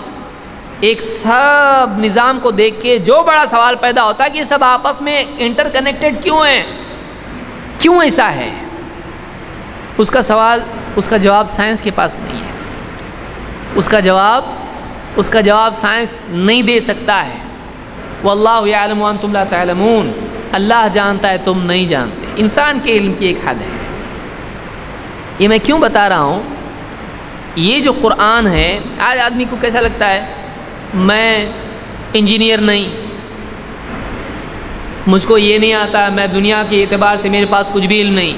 [SPEAKER 1] एक सब निज़ाम को देख के जो बड़ा सवाल पैदा होता है कि सब आपस में इंटरकनेक्टेड क्यों हैं? क्यों ऐसा है? उसका सवाल, उसका जवाब साइंस के पास नहीं है। उसका जवाब उसका जवाब साइंस नहीं दे सकता है। वल्लाम तुम तलमून। अल्लाह जानता है, तुम नहीं जानते। इंसान के इल्म की एक हद है। ये मैं क्यों बता रहा हूँ? ये जो कुरान है, आज आदमी को कैसा लगता है? मैं इंजीनियर नहीं। मुझको ये नहीं आता, मैं दुनिया के एतबार से मेरे पास कुछ भी इल्म नहीं।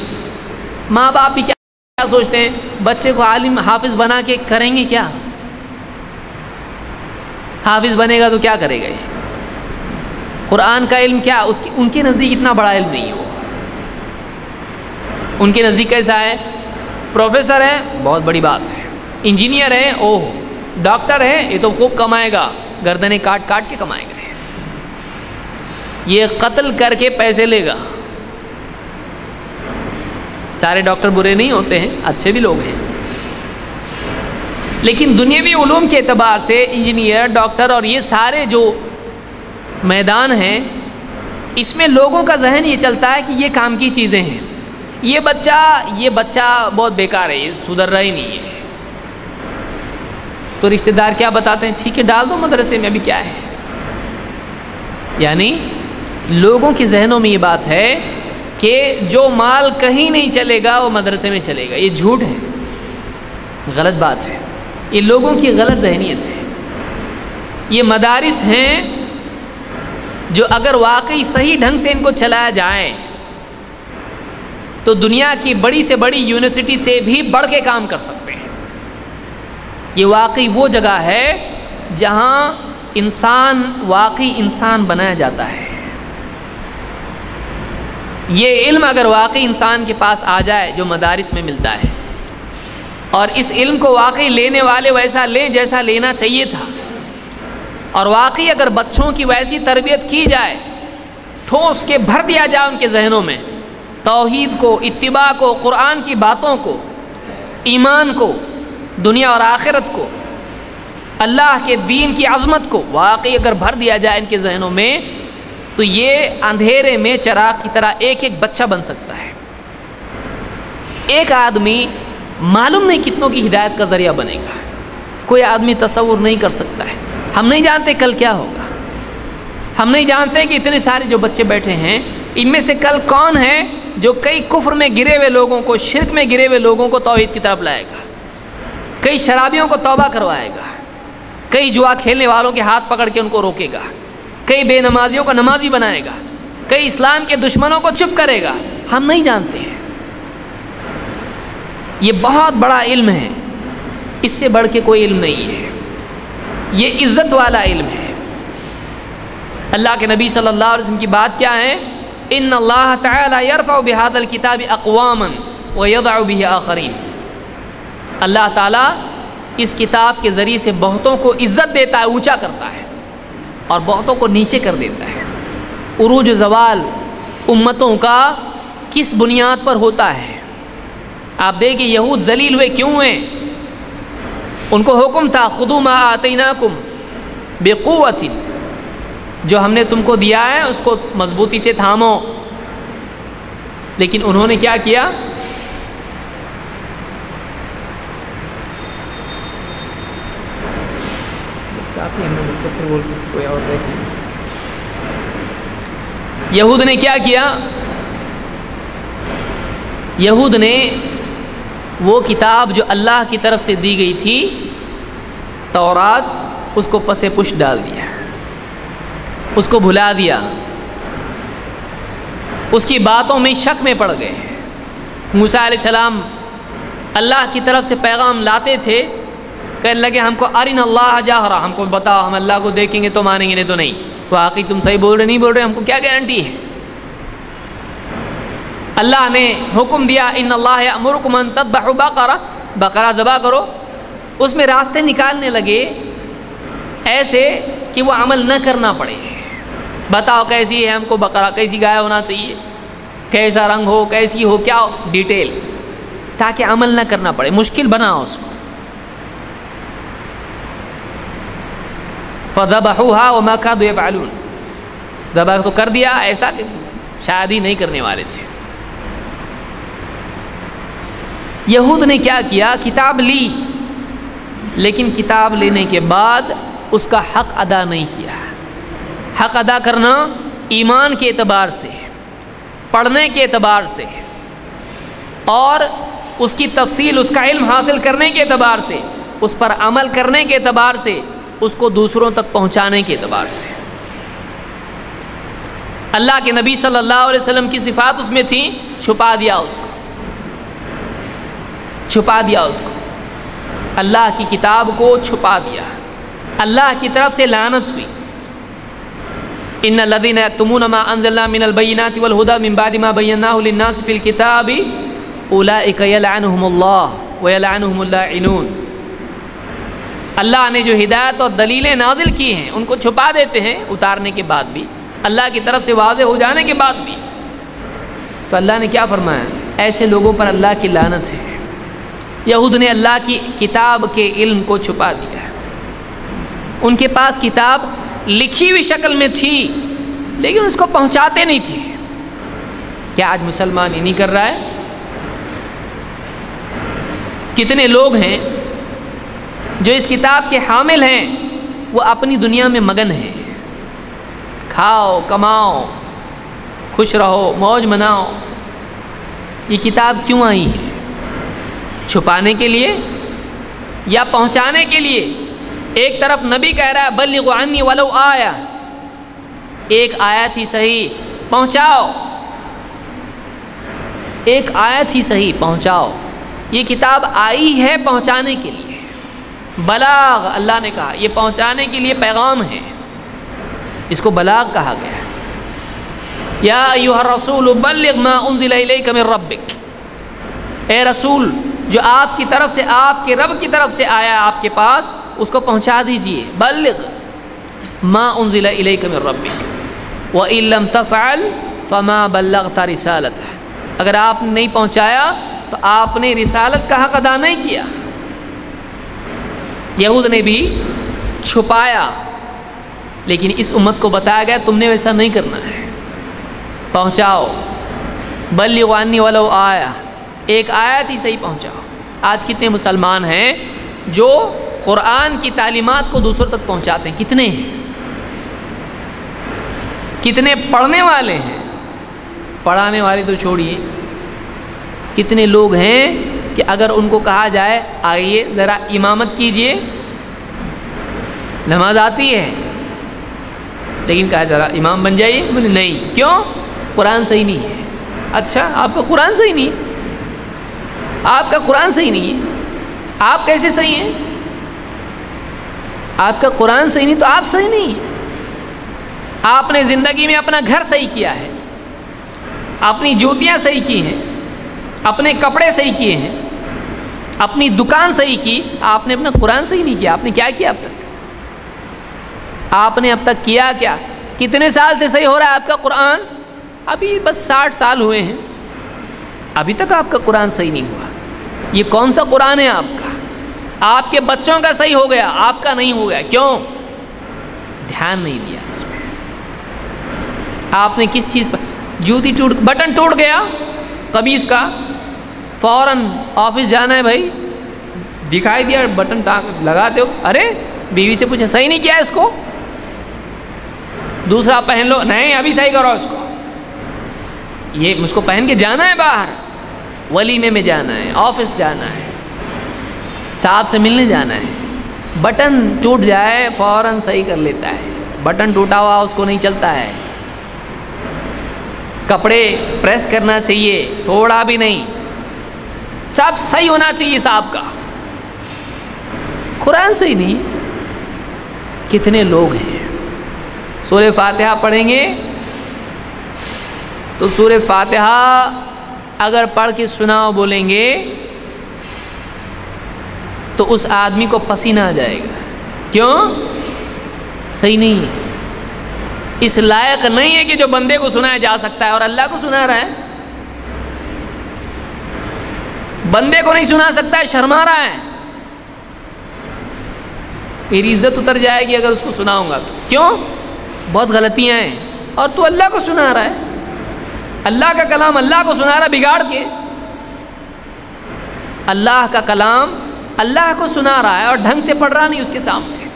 [SPEAKER 1] माँ बाप भी क्या क्या सोचते हैं? बच्चे को आलिम हाफिज़ बना के करेंगे क्या? हाफिज़ बनेगा तो क्या करेगा ये? कुरान का इल्म क्या? उसके, उनके नज़दीक इतना बड़ा इल्म नहीं है वो। उनके नज़दीक कैसा है? प्रोफेसर है, बहुत बड़ी बात है। इंजीनियर है, ओह, डॉक्टर है, ये तो खूब कमाएगा। गर्दने काट काट के कमाएगा ये कत्ल करके पैसे लेगा। सारे डॉक्टर बुरे नहीं होते हैं, अच्छे भी लोग हैं। लेकिन दुनियावी उलूम के अतबार से इंजीनियर, डॉक्टर और ये सारे जो मैदान हैं, इसमें लोगों का जहन ये चलता है कि ये काम की चीज़ें हैं। ये बच्चा ये बच्चा बहुत बेकार है, ये सुधर रहा ही नहीं है। तो रिश्तेदार क्या बताते हैं? ठीक है, डाल दो मदरसे में, अभी क्या है? यानी लोगों के जहनों में ये बात है कि जो माल कहीं नहीं चलेगा, वो मदरसे में चलेगा। ये झूठ है। गलत बात है ये लोगों की गलत जहनीत है ये मदारिस हैं जो अगर वाकई सही ढंग से इनको चलाया जाए तो दुनिया की बड़ी से बड़ी यूनिवर्सिटी से भी बढ़ के काम कर सकते हैं। ये वाकई वो जगह है जहाँ इंसान, वाकई इंसान बनाया जाता है। ये इल्म अगर वाकई इंसान के पास आ जाए जो मदारिस में मिलता है, और इस इल्म को वाकई लेने वाले वैसा लें जैसा लेना चाहिए था, और वाकई अगर बच्चों की वैसी तरबियत की जाए, ठोस के भर दिया जाए उनके जहनों में, तोहद को इतबा को कुरान की बातों को, ईमान को, दुनिया और आखिरत को, अल्लाह के दीन की अज़मत को वाकई अगर भर दिया जाए इनके जहनों में तो ये अंधेरे में चराग की तरह एक एक बच्चा बन सकता है। एक आदमी मालूम नहीं कितनों की हिदायत का ज़रिया बनेगा। कोई आदमी तस्वुर नहीं कर सकता है। हम नहीं जानते कल क्या होगा। हम नहीं जानते कि इतने सारे जो बच्चे बैठे हैं, इनमें से कल कौन है जो कई कुफ्र में गिरे हुए लोगों को, शिरक में गिरे हुए लोगों को तोहहीद की तरफ़ लाएगा। कई शराबियों को तौबा करवाएगा। कई जुआ खेलने वालों के हाथ पकड़ के उनको रोकेगा। कई बेनमाजियों को नमाजी बनाएगा, कई इस्लाम के दुश्मनों को चुप करेगा। हम नहीं जानते हैं। ये बहुत बड़ा इल्म है। इससे बढ़ के कोई इल्म नहीं है। ये इज़्ज़त वाला इल्म है। अल्लाह के नबी सल्लल्लाहु अलैहि वसल्लम की बात क्या है? इन अल्लाह तफ़ा बहादल किताब अकवामन व आखरीन। अल्लाह ताला इस किताब के ज़रिए से बहुतों को इज़्ज़त देता है, ऊँचा करता है। और बहुतों को नीचे कर देता है। उरूज जवाल उम्मतों का किस बुनियाद पर होता है? आप देखिए, यहूद जलील हुए, क्यों हैं उनको हुक्म था, खुदू मा आतनाकुम बेकुवतिन जो हमने तुमको दिया है, उसको मजबूती से थामो। लेकिन उन्होंने क्या किया? यहूद ने क्या किया? यहूद ने वो किताब जो अल्लाह की तरफ़ से दी गई थी, तौरात, उसको पसे पुश डाल दिया। उसको भुला दिया। उसकी बातों में शक में पड़ गए। मूसा सलाम अल्लाह की तरफ़ से पैगाम लाते थे कहने लगे, हमको अरिन अल्लाह जाहरा, हमको बताओ, हम अल्लाह को देखेंगे तो मानेंगे नहीं तो नहीं। वाकई तुम सही बोल रहे, नहीं बोल रहे, हमको क्या गारंटी है? अल्लाह ने हुक्म दिया इन अल्लाह अमरकमन तब बकरा। बकरा ज़बा करो। उसमें रास्ते निकालने लगे, ऐसे कि वो अमल न करना पड़े। बताओ कैसी है हमको बकरा, कैसी गाय होना चाहिए? कैसा रंग हो, कैसी हो, क्या हो? डिटेल ताकि अमल न करना पड़े, मुश्किल बनाओ उसको। फ़बहुहा व मका दो फ़ालून ज़बा तो कर दिया ऐसा शादी नहीं करने वाले थे यहूद ने क्या किया किताब ली लेकिन किताब लेने के बाद उसका हक अदा नहीं किया हक अदा करना ईमान के अतबार से पढ़ने के अतबार से और उसकी तफसील उसका इल्म हासिल करने के अतबार से उस पर अमल करने के अतबार से उसको दूसरों तक पहुँचाने के अतबार से। अल्लाह के नबी सल्लल्लाहु अलैहि वसल्लम की सिफात उसमें थी, छुपा दिया उसको। छुपा दिया उसको। अल्लाह की किताब को छुपा दिया। अल्लाह की तरफ़ से लानत हुई। इन लदीन तुमून मा अनजल्ला मिनल वलहुदा मिन बाद मा बय्यनाहु फिल किताबी। उलाइक यलअनहुमुल्लाह व यलअनहुमुल्लाइनून अल्लाह ने जो हिदायत और दलीलें नाजिल की हैं, उनको छुपा देते हैं उतारने के बाद भी, अल्लाह की तरफ़ से वाज हो जाने के बाद भी। तो अल्लाह ने क्या फरमाया? ऐसे लोगों पर अल्लाह की लानत है। यहूद ने अल्लाह की किताब के इल्म को छुपा दिया उनके पास किताब लिखी हुई शक्ल में थी, लेकिन उसको पहुंचाते नहीं थे। क्या आज मुसलमान ही नहीं कर रहा है? कितने लोग हैं जो इस किताब के हामिल हैं, वो अपनी दुनिया में मगन हैं। खाओ, कमाओ, खुश रहो, मौज मनाओ। ये किताब क्यों आई है? छुपाने के लिए या पहुँचाने के लिए? एक तरफ़ नबी कह रहा है बल्ली वालो आया। एक आयत ही सही, पहुंचाओ। एक आयत ही सही, पहुंचाओ। ये किताब आई है पहुँचाने के लिए। बलाग, अल्लाह ने कहा, ये पहुँचाने के लिए पैगाम है। इसको बलाग कहा गया है। या युह रसूल बल्लमा उनजिल रबिक ए रसूल, जो आपकी तरफ़ से, आपके रब की तरफ़ से आया आपके पास, उसको पहुँचा दीजिए। बल्लग माँ उनजिल रबिक व इलम तफ़ल फ़मा बल्लग रिसालत अगर आपने नहीं पहुँचाया तो आपने रिसालत का हक अदा नहीं किया। यहूद ने भी छुपाया। लेकिन इस उम्मत को बताया गया, तुमने वैसा नहीं करना है। पहुंचाओ। बल्लिवानी वालो आया। एक आयत ही सही पहुंचाओ। आज कितने मुसलमान हैं जो कुरान की तालीमत को दूसरों तक पहुंचाते हैं। कितने हैं? कितने पढ़ने वाले हैं? पढ़ाने वाले तो छोड़िए। कितने लोग हैं कि अगर उनको कहा जाए, आइए, ज़रा इमामत कीजिए। नमाज़ आती है। लेकिन कहा ज़रा इमाम बन जाइए। बोले, नहीं। क्यों? कुरान सही नहीं है। अच्छा आपका कुरान सही नहीं है। आपका कुरान सही नहीं है। आप कैसे सही हैं? आपका कुरान सही नहीं तो आप सही नहीं हैं। आपने ज़िंदगी में अपना घर सही किया है। अपनी जूतियाँ सही की हैं। अपने कपड़े सही किए हैं। अपनी दुकान सही की, आपने अपना कुरान सही नहीं किया। आपने क्या किया अब तक? आपने अब तक किया क्या? कितने साल से सही हो रहा है आपका कुरान? अभी बस साठ साल हुए हैं। अभी तक आपका कुरान सही नहीं हुआ। ये कौन सा कुरान है आपका? आपके बच्चों का सही हो गया, आपका नहीं हो गया। क्यों? ध्यान नहीं दिया आपने किस चीज़ पर? जूती टूट, बटन टूट गया, कमीज़ का। फ़ौरन ऑफ़िस जाना है भाई। दिखाई दिया, बटन टाँग लगाते हो अरे, बीवी से पूछा, सही नहीं किया इसको? दूसरा पहन लो, नहीं, अभी सही करो इसको। ये मुझको पहन के जाना है बाहर। वलीमे में जाना है, ऑफ़िस जाना है। साहब से मिलने जाना है। बटन टूट जाए, फ़ौरन सही कर लेता है। बटन टूटा हुआ, उसको नहीं चलता है। कपड़े प्रेस करना चाहिए, थोड़ा भी नहीं। सब सही होना चाहिए साहब का। कुरान सही नहीं, कितने लोग हैं। सूर्य फातिहा पढ़ेंगे तो सूर्य फातिहा अगर पढ़ के सुनाओ बोलेंगे तो उस आदमी को पसीना आ जाएगा। क्यों? सही नहीं है। इस लायक नहीं है कि जो बंदे को सुनाया जा सकता है और अल्लाह को सुना रहा है। बंदे को नहीं सुना सकता है शर्मा रहा है। मेरी इज़्ज़त उतर जाएगी अगर उसको सुनाऊँगा तो। क्यों? बहुत गलतियाँ हैं। और तू अल्लाह को सुना रहा है। अल्लाह का कलाम अल्लाह को सुना रहा बिगाड़ के। अल्लाह का कलाम अल्लाह को सुना रहा है और ढंग से पढ़ रहा नहीं उसके सामने।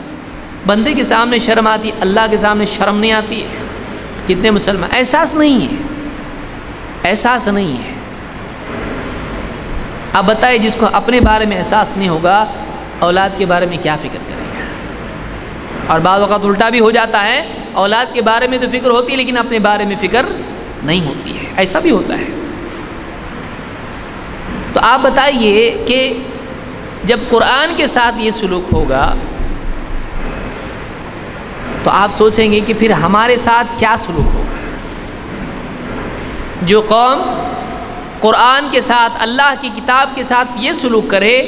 [SPEAKER 1] बंदे के सामने शर्म आती, अल्लाह के सामने शर्म नहीं आती। है कितने मुसलमान, एहसास नहीं है। एहसास नहीं है। अब बताइए जिसको अपने बारे में एहसास नहीं होगा, औलाद के बारे में क्या फ़िक्र करेगा? और बाद वक़्त उल्टा भी हो जाता है, औलाद के बारे में तो फ़िक्र होती है, लेकिन अपने बारे में फ़िक्र नहीं होती है। ऐसा भी होता है। तो आप बताइए कि जब कुरान के साथ ये सलूक होगा तो आप सोचेंगे कि फिर हमारे साथ क्या सलूक होगा? जो कौम कुरान के साथ, अल्लाह की किताब के साथ ये सलूक करे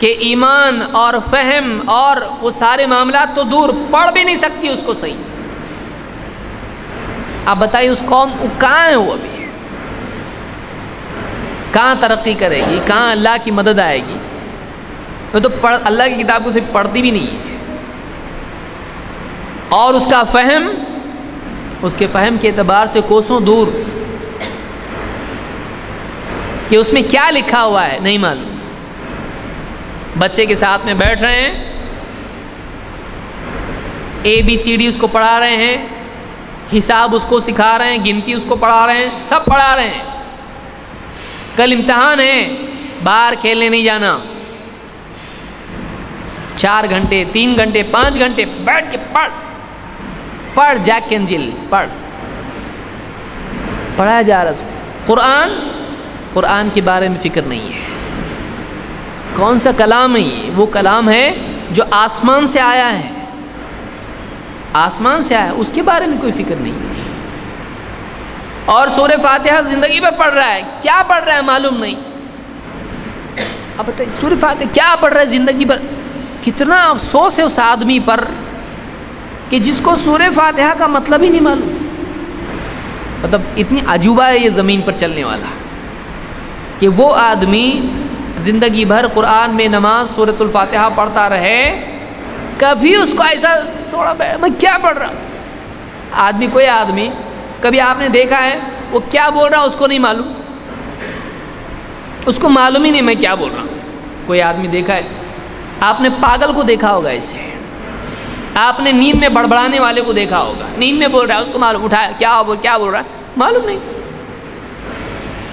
[SPEAKER 1] कि ईमान और फहम और वो सारे मामला तो दूर, पढ़ भी नहीं सकती उसको सही। आप बताइए, उस कौम कहाँ है वो अभी? कहाँ तरक्की करेगी? कहाँ अल्लाह की मदद आएगी? वो तो पढ़, अल्लाह की किताब को सिर्फ़ पढ़ती भी नहीं है। और उसका फ़हम, उसके फ़हम के अतबार से कोसों दूर कि उसमें क्या लिखा हुआ है? नहीं मालूम। बच्चे के साथ में बैठ रहे हैं। ए बी सी डी उसको पढ़ा रहे हैं। हिसाब उसको सिखा रहे हैं, गिनती उसको पढ़ा रहे हैं, सब पढ़ा रहे हैं। कल इम्तहान है, बाहर खेलने नहीं जाना। चार घंटे, तीन घंटे, पाँच घंटे, बैठ के पढ़। पढ़, जैक केंजिल पढ़। पढ़ाया जा रहा है कुरान कुरान के बारे में फ़िक्र नहीं है। कौन सा कलाम है ये? वो कलाम है जो आसमान से आया है। आसमान से आया, उसके बारे में कोई फ़िक्र नहीं है। और सूर्य फातिहा ज़िंदगी भर पढ़ रहा है, क्या पढ़ रहा है मालूम नहीं। अब बताइए सूर्य फातिहा क्या पढ़ रहा है ज़िंदगी भर? कितना अफसोस है उस आदमी पर कि जिसको सूर्य फातिहा का मतलब ही नहीं मालूम। मतलब इतनी अजूबा है ये ज़मीन पर चलने वाला। कि वो आदमी ज़िंदगी भर कुरान में नमाज़, सूरतुल फातिहा पढ़ता रहे, कभी उसको ऐसा थोड़ा मैं क्या पढ़ रहा आदमी कोई आदमी, कभी आपने देखा है, वो क्या बोल रहा उसको नहीं मालूम? उसको मालूम ही नहीं मैं क्या बोल रहा हूँ। कोई आदमी देखा है? आपने पागल को देखा होगा इसे। आपने नींद में बड़बड़ाने वाले को देखा होगा। नींद में बोल रहा है, उसको मालूम उठाया क्या बोल क्या बोल रहा है? मालूम नहीं।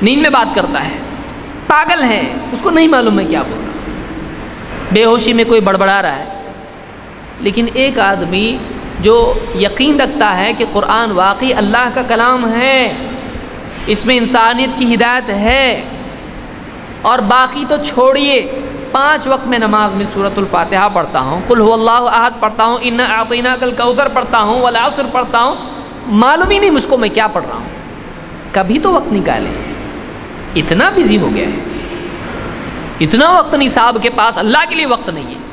[SPEAKER 1] नींद में बात करता है। पागल है, उसको नहीं मालूम है क्या बोल रहा बेहोशी में कोई बड़बड़ा रहा है, लेकिन एक आदमी जो यकीन रखता है कि कुरान वाकई अल्लाह का कलाम है, इसमें इंसानियत की हिदायत है, और बाकी तो छोड़िए, पाँच वक्त में नमाज़ में सूरतुल्फ़ातिहा पढ़ता हूँ, कुल अहद पढ़ता हूँ इन आतना कल कौसर पढ़ता हूँ वलासर पढ़ता हूँ, मालूम ही नहीं मुझको मैं क्या पढ़ रहा हूँ। कभी तो वक्त निकाले। इतना बिज़ी हो गया है। इतना वक्त नहीं, साहब के पास अल्लाह के लिए वक्त नहीं है।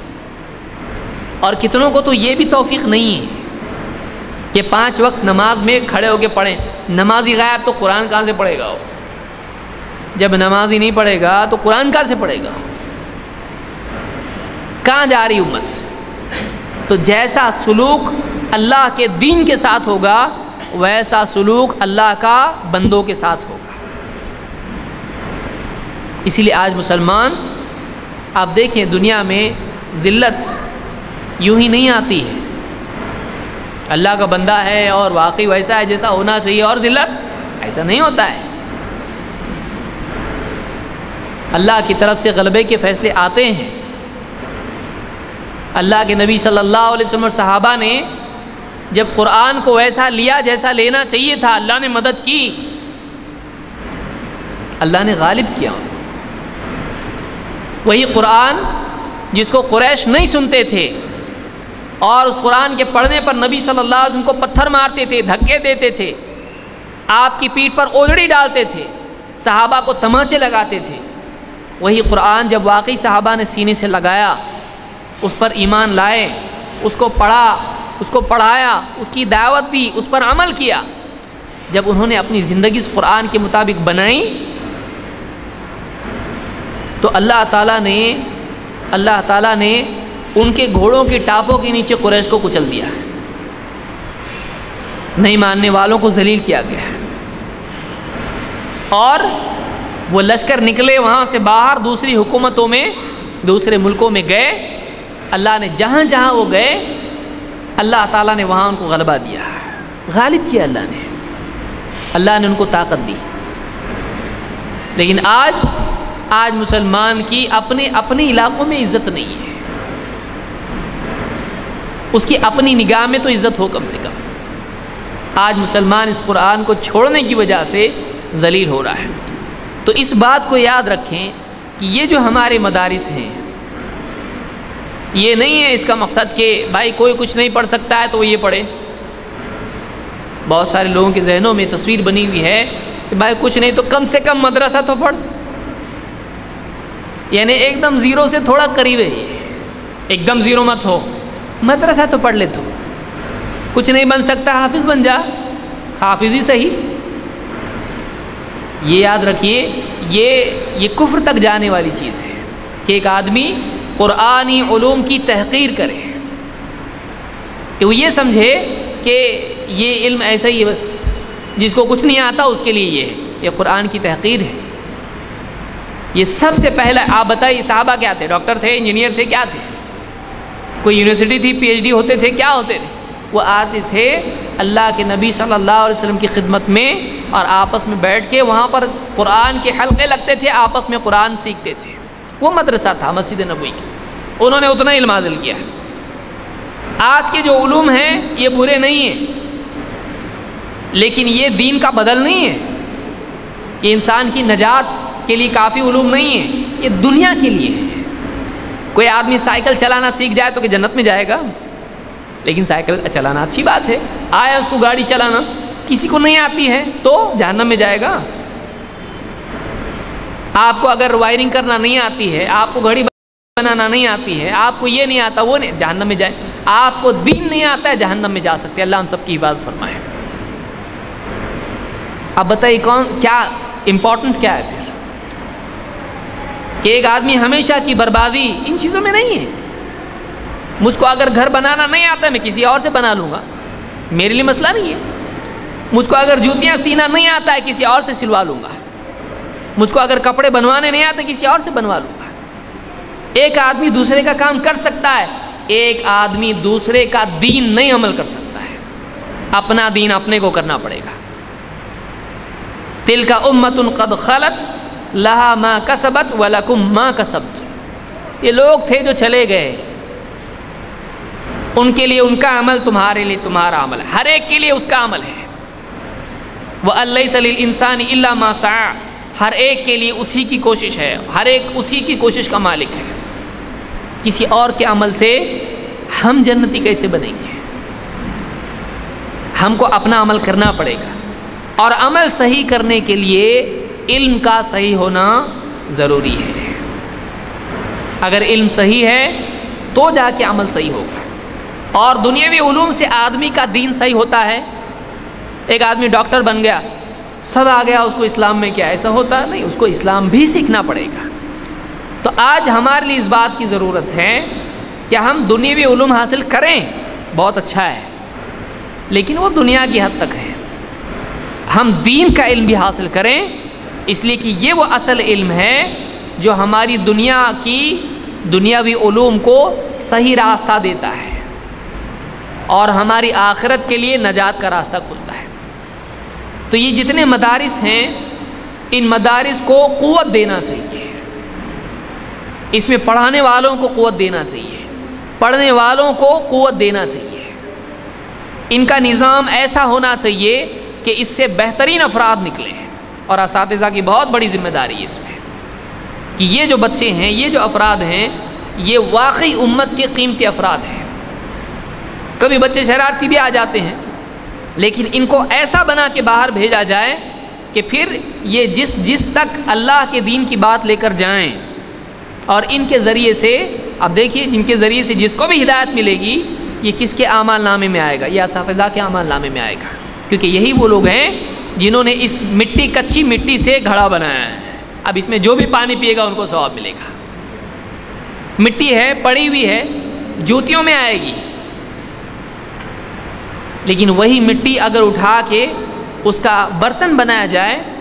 [SPEAKER 1] और कितनों को तो ये भी तौफीक नहीं है कि पाँच वक्त नमाज़ में खड़े होकर पढ़ें। नमाजी गायब तो कुरान कहाँ से पढ़ेगा वो? जब नमाज़ ही नहीं पढ़ेगा तो कुरान कहाँ से पढ़ेगा कहाँ जा रही उम्मत से? तो जैसा सलूक अल्लाह के दीन के साथ होगा, वैसा सलूक अल्लाह का बंदों के साथ होगा। इसीलिए आज मुसलमान, आप देखें दुनिया में ज़िल्लत यूँ ही नहीं आती है। अल्लाह का बंदा है और वाकई वैसा है जैसा होना चाहिए और ज़िल्लत ऐसा नहीं होता है। अल्लाह की तरफ़ से गलबे के फ़ैसले आते हैं। अल्लाह के नबी सल्लल्लाहु अलैहि वसल्लम सहाबा ने जब कुरान को वैसा लिया जैसा लेना चाहिए था, अल्लाह ने मदद की। अल्लाह ने गालिब किया वही कुरान जिसको कुरैश नहीं सुनते थे और उस कुरान के पढ़ने पर नबी सल्लल्लाहु अलैहि वसल्लम को पत्थर मारते थे, धक्के देते थे, आपकी पीठ पर ओझड़ी डालते थे, सहाबा को तमाचे लगाते थे। वही कुरान जब वाकई सहाबा ने सीने से लगाया, उस पर ईमान लाए, उसको पढ़ा, उसको पढ़ाया, उसकी दावत दी, उस पर अमल किया, जब उन्होंने अपनी ज़िंदगी इस कुरान के मुताबिक बनाई तो अल्लाह ताला ने, अल्लाह ताला ने उनके घोड़ों की टापों के नीचे कुरैश को कुचल दिया है। नहीं मानने वालों को जलील किया गया है। और वो लश्कर निकले वहाँ से बाहर दूसरी हुकूमतों में, दूसरे मुल्कों में गए। अल्लाह ने जहाँ जहाँ वो गए, अल्लाह ताला ने वहाँ उनको गलबा दिया गालिब किया अल्लाह ने। अल्लाह ने उनको ताकत दी। लेकिन आज आज मुसलमान की अपने अपने इलाकों में इज़्ज़त नहीं है। उसकी अपनी निगाह में तो इज़्ज़त हो कम से कम। आज मुसलमान इस कुरान को छोड़ने की वजह से जलील हो रहा है। तो इस बात को याद रखें कि ये जो हमारे मदारिस हैं, ये नहीं है इसका मकसद कि भाई कोई कुछ नहीं पढ़ सकता है तो वो ये पढ़े। बहुत सारे लोगों के जहनों में तस्वीर बनी हुई है कि भाई कुछ नहीं तो कम से कम मदरसा तो पढ़। यानी एकदम ज़ीरो से थोड़ा करीब है ये। एकदम ज़ीरो मत हो। मदरसा तो पढ़ ले तो कुछ नहीं बन सकता हाफिज़ बन जा। हाफिज़ ही सही। ये याद रखिए ये ये कुफ्र तक जाने वाली चीज़ है कि एक आदमी क़ुरानी की तहकीर करे। कि वो ये समझे कि ये इल्म ऐसा ही है बस जिसको कुछ नहीं आता उसके लिए ये है ये कुरान की तहकीर है। ये सबसे पहले, आप बताइए, साहबा क्या थे? डॉक्टर थे, इंजीनियर थे, क्या थे? कोई यूनिवर्सिटी थी, पीएचडी होते थे, क्या होते थे? वो आते थे अल्लाह के नबी सल्लल्लाहु अलैहि वसल्लम की खिदमत में और आपस में बैठ के वहाँ पर कुरान के हलके लगते थे, आपस में कुरान सीखते थे। वो मदरसा था, मस्जिद नबी की। उन्होंने उतना इल्म हासिल किया आज के जो उलूम हैं, ये बुरे नहीं हैं। लेकिन ये दीन का बदल नहीं है। ये इंसान की नजात के लिए काफ़ी उलूम नहीं है, ये दुनिया के लिए है। कोई आदमी साइकिल चलाना सीख जाए तो कि जन्नत में जाएगा? लेकिन साइकिल चलाना अच्छी बात है। आया उसको गाड़ी चलाना, किसी को नहीं आती है तो जहन्नम में जाएगा। आपको अगर वायरिंग करना नहीं आती है, आपको घड़ी बनाना नहीं आती है, आपको ये नहीं आता, वो नहीं, जहन्नम में जाए। आपको दीन नहीं आता है, जहन्नम में जा सकते अल्लाह हम सबकी हिफाजत फरमाए। अब बताइए कौन, क्या इम्पोर्टेंट क्या है फिर? कि एक आदमी हमेशा की बर्बादी इन चीज़ों में नहीं है। मुझको अगर घर बनाना नहीं आता, मैं किसी और से बना लूँगा। मेरे लिए मसला नहीं है। मुझको अगर जूतियाँ सीना नहीं आता है, किसी और से सिलवा लूँगा। मुझको अगर कपड़े बनवाने नहीं आते, किसी और से बनवा लूँगा। एक आदमी दूसरे का काम कर सकता है, एक आदमी दूसरे का दीन नहीं अमल कर सकता है। अपना दीन अपने को करना पड़ेगा। तिल का उम्मतन कद खलत लहा मा कसबत वलकुम मा कसबत। ये लोग थे जो चले गए। उनके लिए उनका अमल तुम्हारे लिए तुम्हारा अमल है। हर एक के लिए उसका अमल है। वह अल्लाह इंसान इल्ला मासा हर एक के लिए उसी की कोशिश है। हर एक उसी की कोशिश का मालिक है। किसी और के अमल से हम जन्नती कैसे बनेंगे? हमको अपना अमल करना पड़ेगा। और अमल सही करने के लिए इल्म का सही होना ज़रूरी है। अगर इल्म सही है तो जाके अमल सही होगा। और दुनियावी उलूम से आदमी का दीन सही होता है। एक आदमी डॉक्टर बन गया, सब आ गया, उसको इस्लाम में क्या ऐसा होता? है नहीं, उसको इस्लाम भी सीखना पड़ेगा। तो आज हमारे लिए इस बात की ज़रूरत है कि हम दुनियावी उलूम हासिल करें, बहुत अच्छा है। लेकिन वो दुनिया की हद तक है। हम दीन का इल्म भी हासिल करें इसलिए कि ये वो असल इल्म है जो हमारी दुनिया की दुनियावी उलूम को सही रास्ता देता है और हमारी आखिरत के लिए नजात का रास्ता खुलता है। तो ये जितने मदारिस हैं, इन मदारिस को क़वत देना चाहिए। इसमें पढ़ाने वालों को क़वत देना चाहिए। पढ़ने वालों को क़वत देना चाहिए। इनका निज़ाम ऐसा होना चाहिए कि इससे बेहतरीन अफराद निकले और इस की बहुत बड़ी ज़िम्मेदारी है इसमें, कि ये जो बच्चे हैं, ये जो अफराद हैं, ये वाकई उम्मत के कीमती अफराद हैं। कभी बच्चे शरारती भी आ जाते हैं, लेकिन इनको ऐसा बना के बाहर भेजा जाए कि फिर ये जिस जिस तक अल्लाह के दीन की बात लेकर जाएँ, और इनके ज़रिए से, अब देखिए जिनके ज़रिए से जिसको भी हिदायत मिलेगी, ये किसके आमाल नामे में आएगा? या साफजा के आमाल नामे में आएगा, क्योंकि यही वो लोग हैं जिन्होंने इस मिट्टी, कच्ची मिट्टी से घड़ा बनाया है। अब इसमें जो भी पानी पिएगा, उनको स्वाब मिलेगा। मिट्टी है, पड़ी हुई है, जूतियों में आएगी। लेकिन वही मिट्टी अगर उठा के उसका बर्तन बनाया जाए,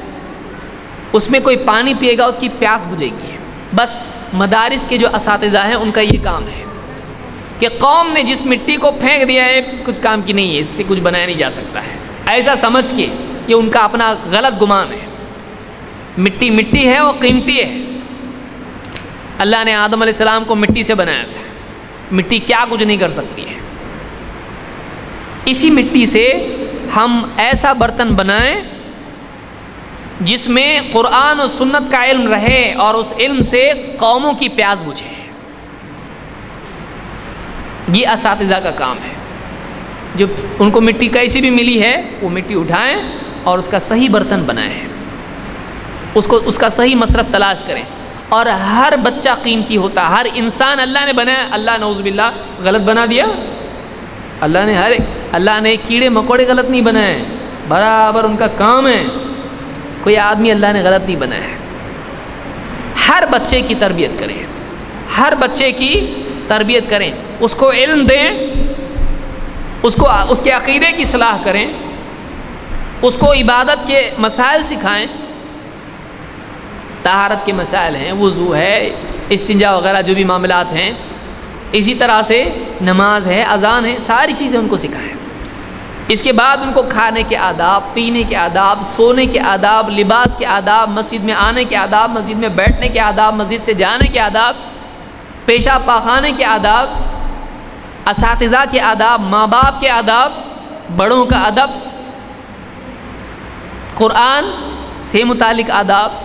[SPEAKER 1] उसमें कोई पानी पिएगा, उसकी प्यास बुझेगी। बस मदारिस के जो इस हैं, उनका ये काम है कि कौम ने जिस मिट्टी को फेंक दिया है, कुछ काम की नहीं है, इससे कुछ बनाया नहीं जा सकता है। ऐसा समझ के ये उनका अपना गलत गुमान है। मिट्टी मिट्टी है और कीमती है। अल्लाह ने आदम सलाम को मिट्टी से बनाया था। मिट्टी क्या कुछ नहीं कर सकती है। इसी मिट्टी से हम ऐसा बर्तन बनाएँ, जिसमें कुरान और सुन्नत का इल्म रहे और उस इल्म से कौमों की प्यास बुझे। ये इस का काम है। जो उनको मिट्टी कैसी भी मिली है, वो मिट्टी उठाएँ और उसका सही बर्तन बनाएँ उसको, उसका सही मसरफ तलाश करें। और हर बच्चा कीमती होता, हर इंसान अल्लाह ने बनाया, अल्लाह नौज़बिल्ला गलत बना दिया। अल्लाह ने हर, अल्लाह ने कीड़े मकोड़े गलत नहीं बनाए, बराबर उनका काम है। कोई आदमी अल्लाह ने गलत नहीं बनाया है। हर बच्चे की तरबियत करें, हर बच्चे की तरबियत करें। उसको इल्म दें, उसको, उसके अकीदे की सलाह करें उसको इबादत के मसाइल सिखाएँ तहारत के मसाइल हैं वज़ू है इस्तिंजा वगैरह जो भी मामला हैं इसी तरह से नमाज़ है अज़ान है सारी चीज़ें उनको सिखाएँ इसके बाद उनको खाने के आदाब पीने के आदाब सोने के आदाब लिबास के आदाब मस्जिद में आने के आदाब मस्जिद में बैठने के आदाब मस्जिद से जाने के आदाब पेशा पाखाने के आदाब इस के आदाब माँ बाप के आदाब बड़ों का अदब कुरान से मुतालिक आदाब,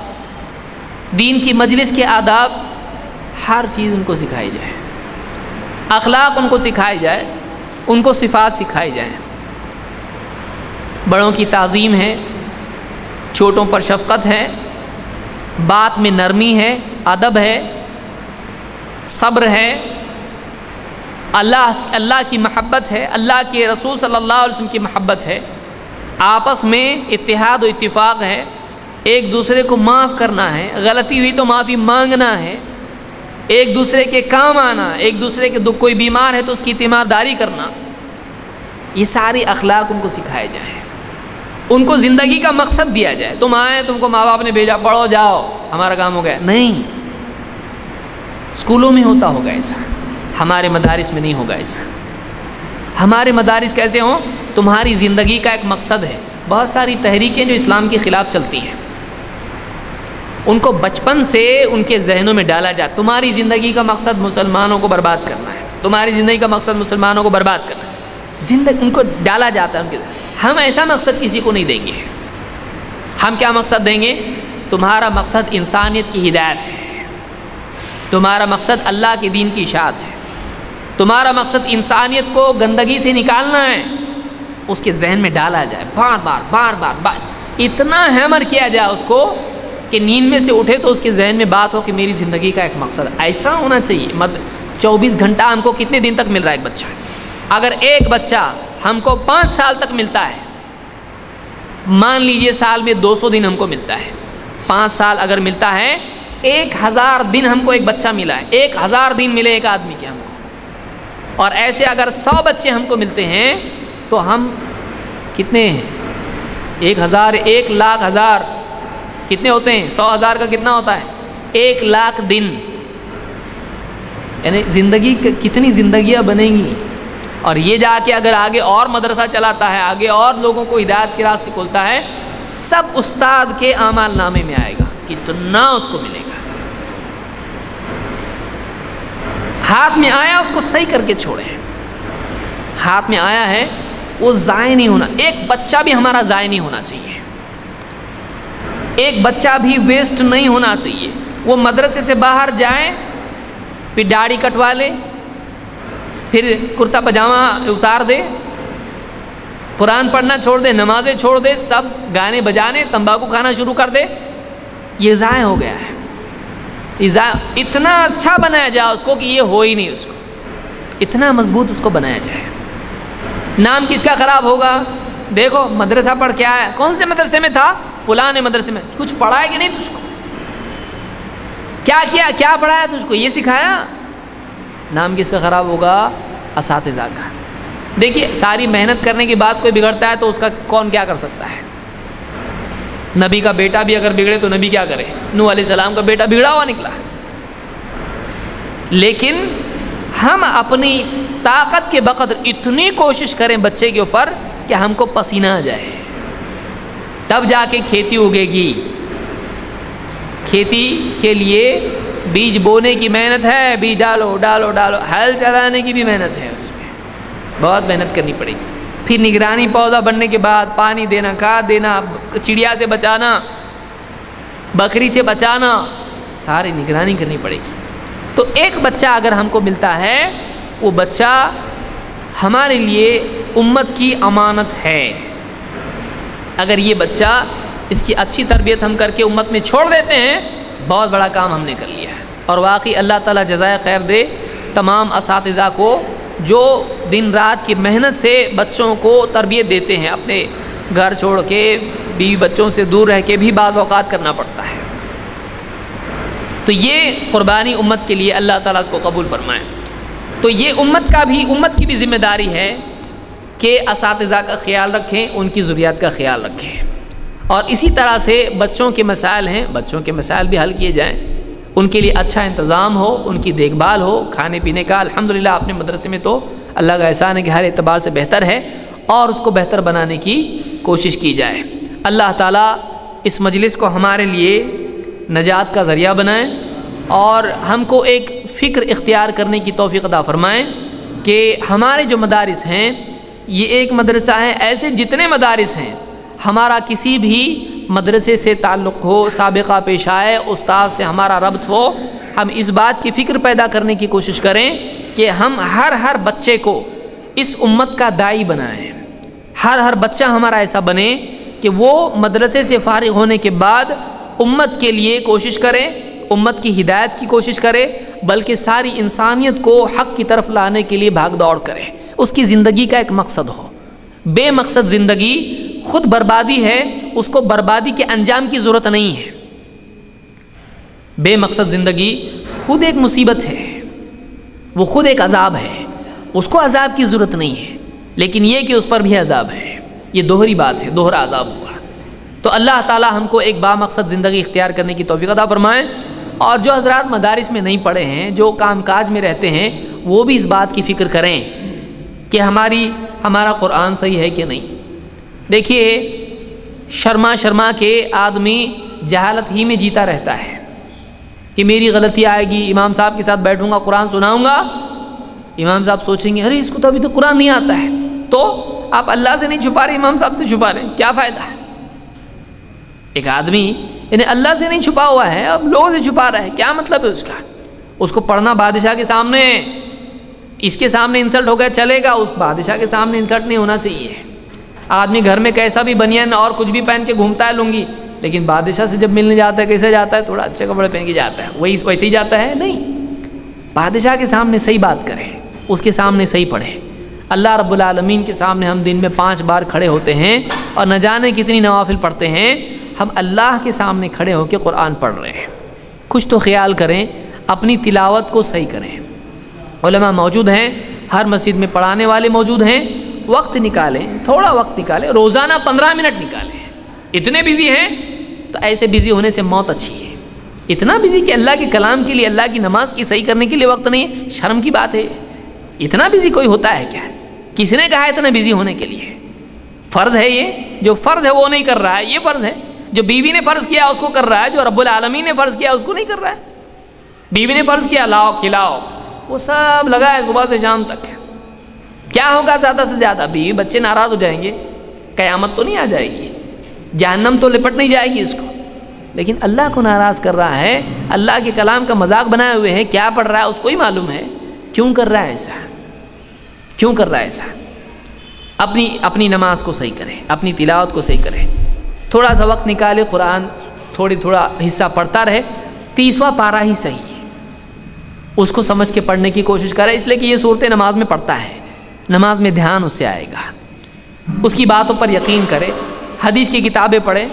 [SPEAKER 1] दीन की मजलिस के आदाब, हर चीज़ उनको सिखाई जाए। अखलाक उनको सिखाई जाए, उनको सिफात सिखाई जाए। बड़ों की तज़ीम है, छोटों पर शफकत है, बात में नरमी है, अदब है, सब्र है, अल्लाह अल्लाह की महब्बत है, अल्लाह के रसूल सल्लल्लाहु अलैहि वसल्लम की महब्बत है। आपस में इत्तेहाद और इत्तिफाक़ है। एक दूसरे को माफ़ करना है। गलती हुई तो माफ़ी मांगना है। एक दूसरे के काम आना, एक दूसरे के दुख, कोई बीमार है तो उसकी तीमारदारी करना। ये सारी अखलाक उनको सिखाए जाए। उनको ज़िंदगी का मकसद दिया जाए। तुम आए, तुमको माँ बाप ने भेजा, पढ़ो, जाओ। हमारा काम हो गया। नहीं। स्कूलों में होता होगा ऐसा। हमारे मदारस में नहीं होगा ऐसा। हमारे मदारस कैसे हों? तुम्हारी ज़िंदगी का एक मकसद है। बहुत सारी तहरीकें जो इस्लाम के ख़िलाफ़ चलती हैं। उनको बचपन से उनके जहनों में डाला जाए तुम्हारी ज़िंदगी का मकसद मुसलमानों को बर्बाद करना है। तुम्हारी ज़िंदगी का मकसद मुसलमानों को बर्बाद करना है। ज़िंदगी उनको डाला जाता है उनके हम ऐसा मकसद किसी को नहीं देंगे। हम क्या मकसद देंगे? तुम्हारा मकसद इंसानियत की हिदायत है। तुम्हारा मकसद अल्लाह के दीन की इशात है। तुम्हारा मकसद इंसानियत को गंदगी से निकालना है। उसके जहन में डाला जाए। बार बार बार बार बार। इतना हैमर किया जाए उसको कि नींद में से उठे तो उसके जहन में बात हो कि मेरी ज़िंदगी का एक मकसद। ऐसा होना चाहिए। मत, चौबीस घंटा हमको कितने दिन तक मिल रहा है एक बच्चा? अगर एक बच्चा हमको पाँच साल तक मिलता है, मान लीजिए साल में 200 दिन हमको मिलता है। पाँच साल अगर मिलता है, एक हज़ार दिन हमको एक बच्चा मिला है। एक हज़ार दिन मिले एक आदमी के हमको। और ऐसे अगर सौ बच्चे हमको मिलते हैं तो हम कितने हैं? एक हज़ार, एक लाख हज़ार। कितने होते हैं? सौ हज़ार का कितना होता है? एक लाख दिन। यानी ज़िंदगी कितनी ज़िंदगियाँ बनेंगी? और ये जाके अगर आगे और मदरसा चलाता है, आगे और लोगों को हिदायत के रास्ते खोलता है, सब उस्ताद के आमाल नामे में आएगा कितना उसको मिलेगा। हाथ में आया, उसको सही करके छोड़े हाथ में आया है वो ज़ाय नहीं होना। एक बच्चा भी हमारा ज़ाय नहीं होना चाहिए। एक बच्चा भी वेस्ट नहीं होना चाहिए। वो मदरसे से बाहर जाए, फिर दाढ़ी कटवा ले, फिर कुर्ता पजामा उतार दे, कुरान पढ़ना छोड़ दे, नमाजें छोड़ दे, सब गाने बजाने, तंबाकू खाना शुरू कर दे। ये ज़ाय हो गया है। इतना अच्छा बनाया जाए उसको कि ये हो ही नहीं उसको। इतना मज़बूत उसको बनाया जाए। नाम किसका ख़राब होगा? देखो, मदरसा पढ़ के आया। कौन से मदरसे में था? फुलाने मदरसे में। कुछ पढ़ाया कि नहीं तुझको? क्या किया? क्या पढ़ाया तुझको? ये सिखाया? नाम किसका ख़राब होगा? इस का। देखिए, सारी मेहनत करने की बात कोई बिगड़ता है तो उसका कौन क्या कर सकता है? नबी का बेटा भी अगर बिगड़े तो नबी क्या करे? नू सलाम का बेटा बिगड़ा हुआ निकला। लेकिन हम अपनी ताकत के बकदर इतनी कोशिश करें बच्चे के ऊपर कि हमको पसीना आ जाए। तब जाके खेती उगेगी। खेती के लिए बीज बोने की मेहनत है, बीज डालो डालो डालो। हल चलाने की भी मेहनत है उसमें। बहुत मेहनत करनी पड़ेगी। फिर निगरानी पौधा बनने के बाद पानी देना, खाद देना, चिड़िया से बचाना, बकरी से बचाना, सारी निगरानी करनी पड़ेगी। तो एक बच्चा अगर हमको मिलता है, वो बच्चा हमारे लिए उम्मत की अमानत है। अगर ये बच्चा इसकी अच्छी तरबियत हम करके उम्मत में छोड़ देते हैं, बहुत बड़ा काम हमने कर लिया है। और वाकई अल्लाह ताला जजाय खैर दे तमाम इस को, जो दिन रात की मेहनत से बच्चों को तरबियत देते हैं, अपने घर छोड़ के बीवी बच्चों से दूर रह के भी बाज़ करना पड़ता है। तो ये क़ुरबानी उम्मत के लिए अल्लाह ताला उसको कबूल फरमाए। तो ये उम्मत का भी, उम्मत की भी ज़िम्मेदारी है कि इस का ख्याल रखें, उनकी ज़रूरियात का ख्याल रखें। और इसी तरह से बच्चों के मसाइल हैं, बच्चों के मसाइल भी हल किए जाएँ। उनके लिए अच्छा इंतज़ाम हो, उनकी देखभाल हो, खाने पीने का, अल्हम्दुलिल्लाह, अपने मदरसे में तो अल्लाह का एहसान है कि हर एतबार से बेहतर है और उसको बेहतर बनाने की कोशिश की जाए। अल्लाह ताला इस मजलिस को हमारे लिए नजात का ज़रिया बनाए और हमको एक फ़िक्र इख्तियार करने की तोफ़ी अदा फ़रमाएँ कि हमारे जो मदारस हैं, ये एक मदरसा है, ऐसे जितने मदारस हैं, हमारा किसी भी मदरसे से ताल्लुक़ हो, सबका पेश आए, उस्ताद से हमारा रब्त हो, हम इस बात की फ़िक्र पैदा करने की कोशिश करें कि हम हर हर बच्चे को इस उम्मत का दाई बनाएँ। हर हर बच्चा हमारा ऐसा बने कि वो मदरसे से फारिग होने के बाद उम्मत के लिए कोशिश करें, उम्मत की हिदायत की कोशिश करें, बल्कि सारी इंसानियत को हक़ की तरफ़ लाने के लिए भाग दौड़ करें। उसकी ज़िंदगी का एक मकसद हो। बेमकसद ज़िंदगी खुद बर्बादी है, उसको बर्बादी के अंजाम की ज़रूरत नहीं है। बेमकसद ज़िंदगी खुद एक मुसीबत है। वो खुद एक अजाब है। उसको अजाब की ज़रूरत नहीं है, लेकिन ये कि उस पर भी अजाब है। ये दोहरी बात है, दोहरा अजाब हुआ। तो अल्लाह ताला हमको एक बामकसद ज़िंदगी इख्तियार करने की तोफ़ी अदा फरमाएँ। और जो हजरात मदारस में नहीं पढ़े हैं, जो काम काज में रहते हैं, वो भी इस बात की फ़िक्र करें कि हमारी, हमारा कुरान सही है कि नहीं। देखिए, शर्मा शर्मा के आदमी जहालत ही में जीता रहता है कि मेरी गलती आएगी, इमाम साहब के साथ बैठूँगा कुरान सुनाऊँगा। इमाम साहब सोचेंगे, अरे, इसको तो अभी तो कुरान नहीं आता है। तो आप अल्लाह से नहीं छुपा रहे, इमाम साहब से छुपा रहे, क्या फ़ायदा? है एक आदमी यानी अल्लाह से नहीं छुपा हुआ है, अब लोगों से छुपा रहा है। क्या मतलब है उसका? उसको पढ़ना बादशाह के सामने इसके सामने इंसल्ट हो गया, चलेगा। उस बादशाह के सामने इंसल्ट नहीं होना चाहिए। आदमी घर में कैसा भी बनियान और कुछ भी पहन के घूमता है लूँगी, लेकिन बादशाह से जब मिलने जाता है, कैसे जाता है? थोड़ा अच्छे कपड़े पहन के जाता है। वही, वैसे ही जाता है? नहीं। बादशाह के सामने सही बात करें। उसके सामने सही पढ़े। अल्लाह रब्बुल आलमीन के सामने हम दिन में पाँच बार खड़े होते हैं, और न जाने कितनी नवाफिल पढ़ते हैं। हम अल्लाह के सामने खड़े होकर कुरान पढ़ रहे हैं। कुछ तो ख्याल करें, अपनी तिलावत को सही करें। मौजूद हैं, हर मस्जिद में पढ़ाने वाले मौजूद हैं। वक्त निकालें, थोड़ा वक्त निकालें, रोज़ाना पंद्रह मिनट निकालें। इतने बिज़ी हैं तो ऐसे बिज़ी होने से मौत अच्छी है। इतना बिज़ी कि अल्लाह के कलाम के लिए, अल्लाह की नमाज़ की सही करने के लिए वक्त नहीं है, शर्म की बात है। इतना बिज़ी कोई होता है क्या? किसने कहा इतना बिज़ी होने के लिए? फ़र्ज़ है ये, जो फ़र्ज़ है वो नहीं कर रहा है, ये फ़र्ज़ है। जो बीवी ने फ़र्ज़ किया उसको कर रहा है, जो रब्बुल आलमीन ने फ़र्ज़ किया उसको नहीं कर रहा है। बीवी ने फ़र्ज़ किया, लाओ, खिलाओ। वो सब लगा है सुबह से शाम तक। क्या होगा ज़्यादा से ज़्यादा? बीवी, बच्चे नाराज़ हो जाएँगे। क़यामत तो नहीं आ जाएगी। जहन्नम तो लिपट नहीं जाएगी इसको। लेकिन अल्लाह को नाराज़ कर रहा है, अल्लाह के कलाम का मज़ाक बनाए हुए है, क्या पढ़ रहा है उसको ही मालूम है। क्यों कर रहा है ऐसा? क्यों कर रहा है ऐसा? अपनी अपनी नमाज़ को सही करें, अपनी तिलावत को सही करें। थोड़ा सा वक्त निकाले, कुरान थोड़ी थोड़ा हिस्सा पढ़ता रहे। तीसवा पारा ही सही है। उसको समझ के पढ़ने की कोशिश करें, इसलिए कि ये सूरत नमाज़ में पढ़ता है। नमाज़ में ध्यान उससे आएगा। उसकी बातों पर यकीन करें, हदीस की किताबें पढ़ें,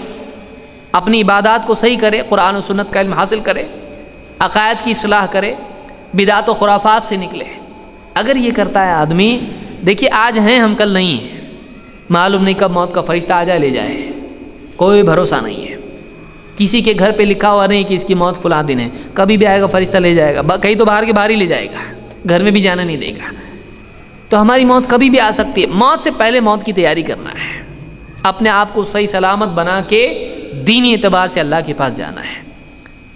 [SPEAKER 1] अपनी इबादत को सही करे, कुरान और सुन्नत का इल्म हासिल करें, अकायद की सलाह करें, बिदात खुराफात से निकले। अगर ये करता है आदमी, देखिए आज हैं हम, कल नहीं हैं। मालूम नहीं कब मौत का फरिश्ता आ जाए, ले जाए। कोई भरोसा नहीं है। किसी के घर पे लिखा हुआ नहीं कि इसकी मौत फुला दिन है। कभी भी आएगा, फरिश्ता ले जाएगा। कहीं तो बाहर के बाहर ही ले जाएगा। घर में भी जाना नहीं देगा। तो हमारी मौत कभी भी आ सकती है। मौत से पहले मौत की तैयारी करना है। अपने आप को सही सलामत बना के दीनी एतबार से अल्लाह के पास जाना है।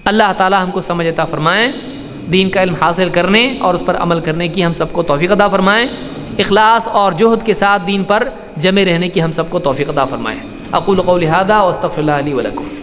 [SPEAKER 1] अल्लाह ताला हमको समझता फ़रमाएँ, दीन का इल्म हासिल करने और उस पर अमल करने की हम सबको तोफ़ी अदा फ़रमाएँ। अखलास और जहद के साथ दीन पर जमे रहने की हम सबको तोफ़ी अदा फ़रमाएँ। अकुल कौल हादा वस्तफ़ी वलकुम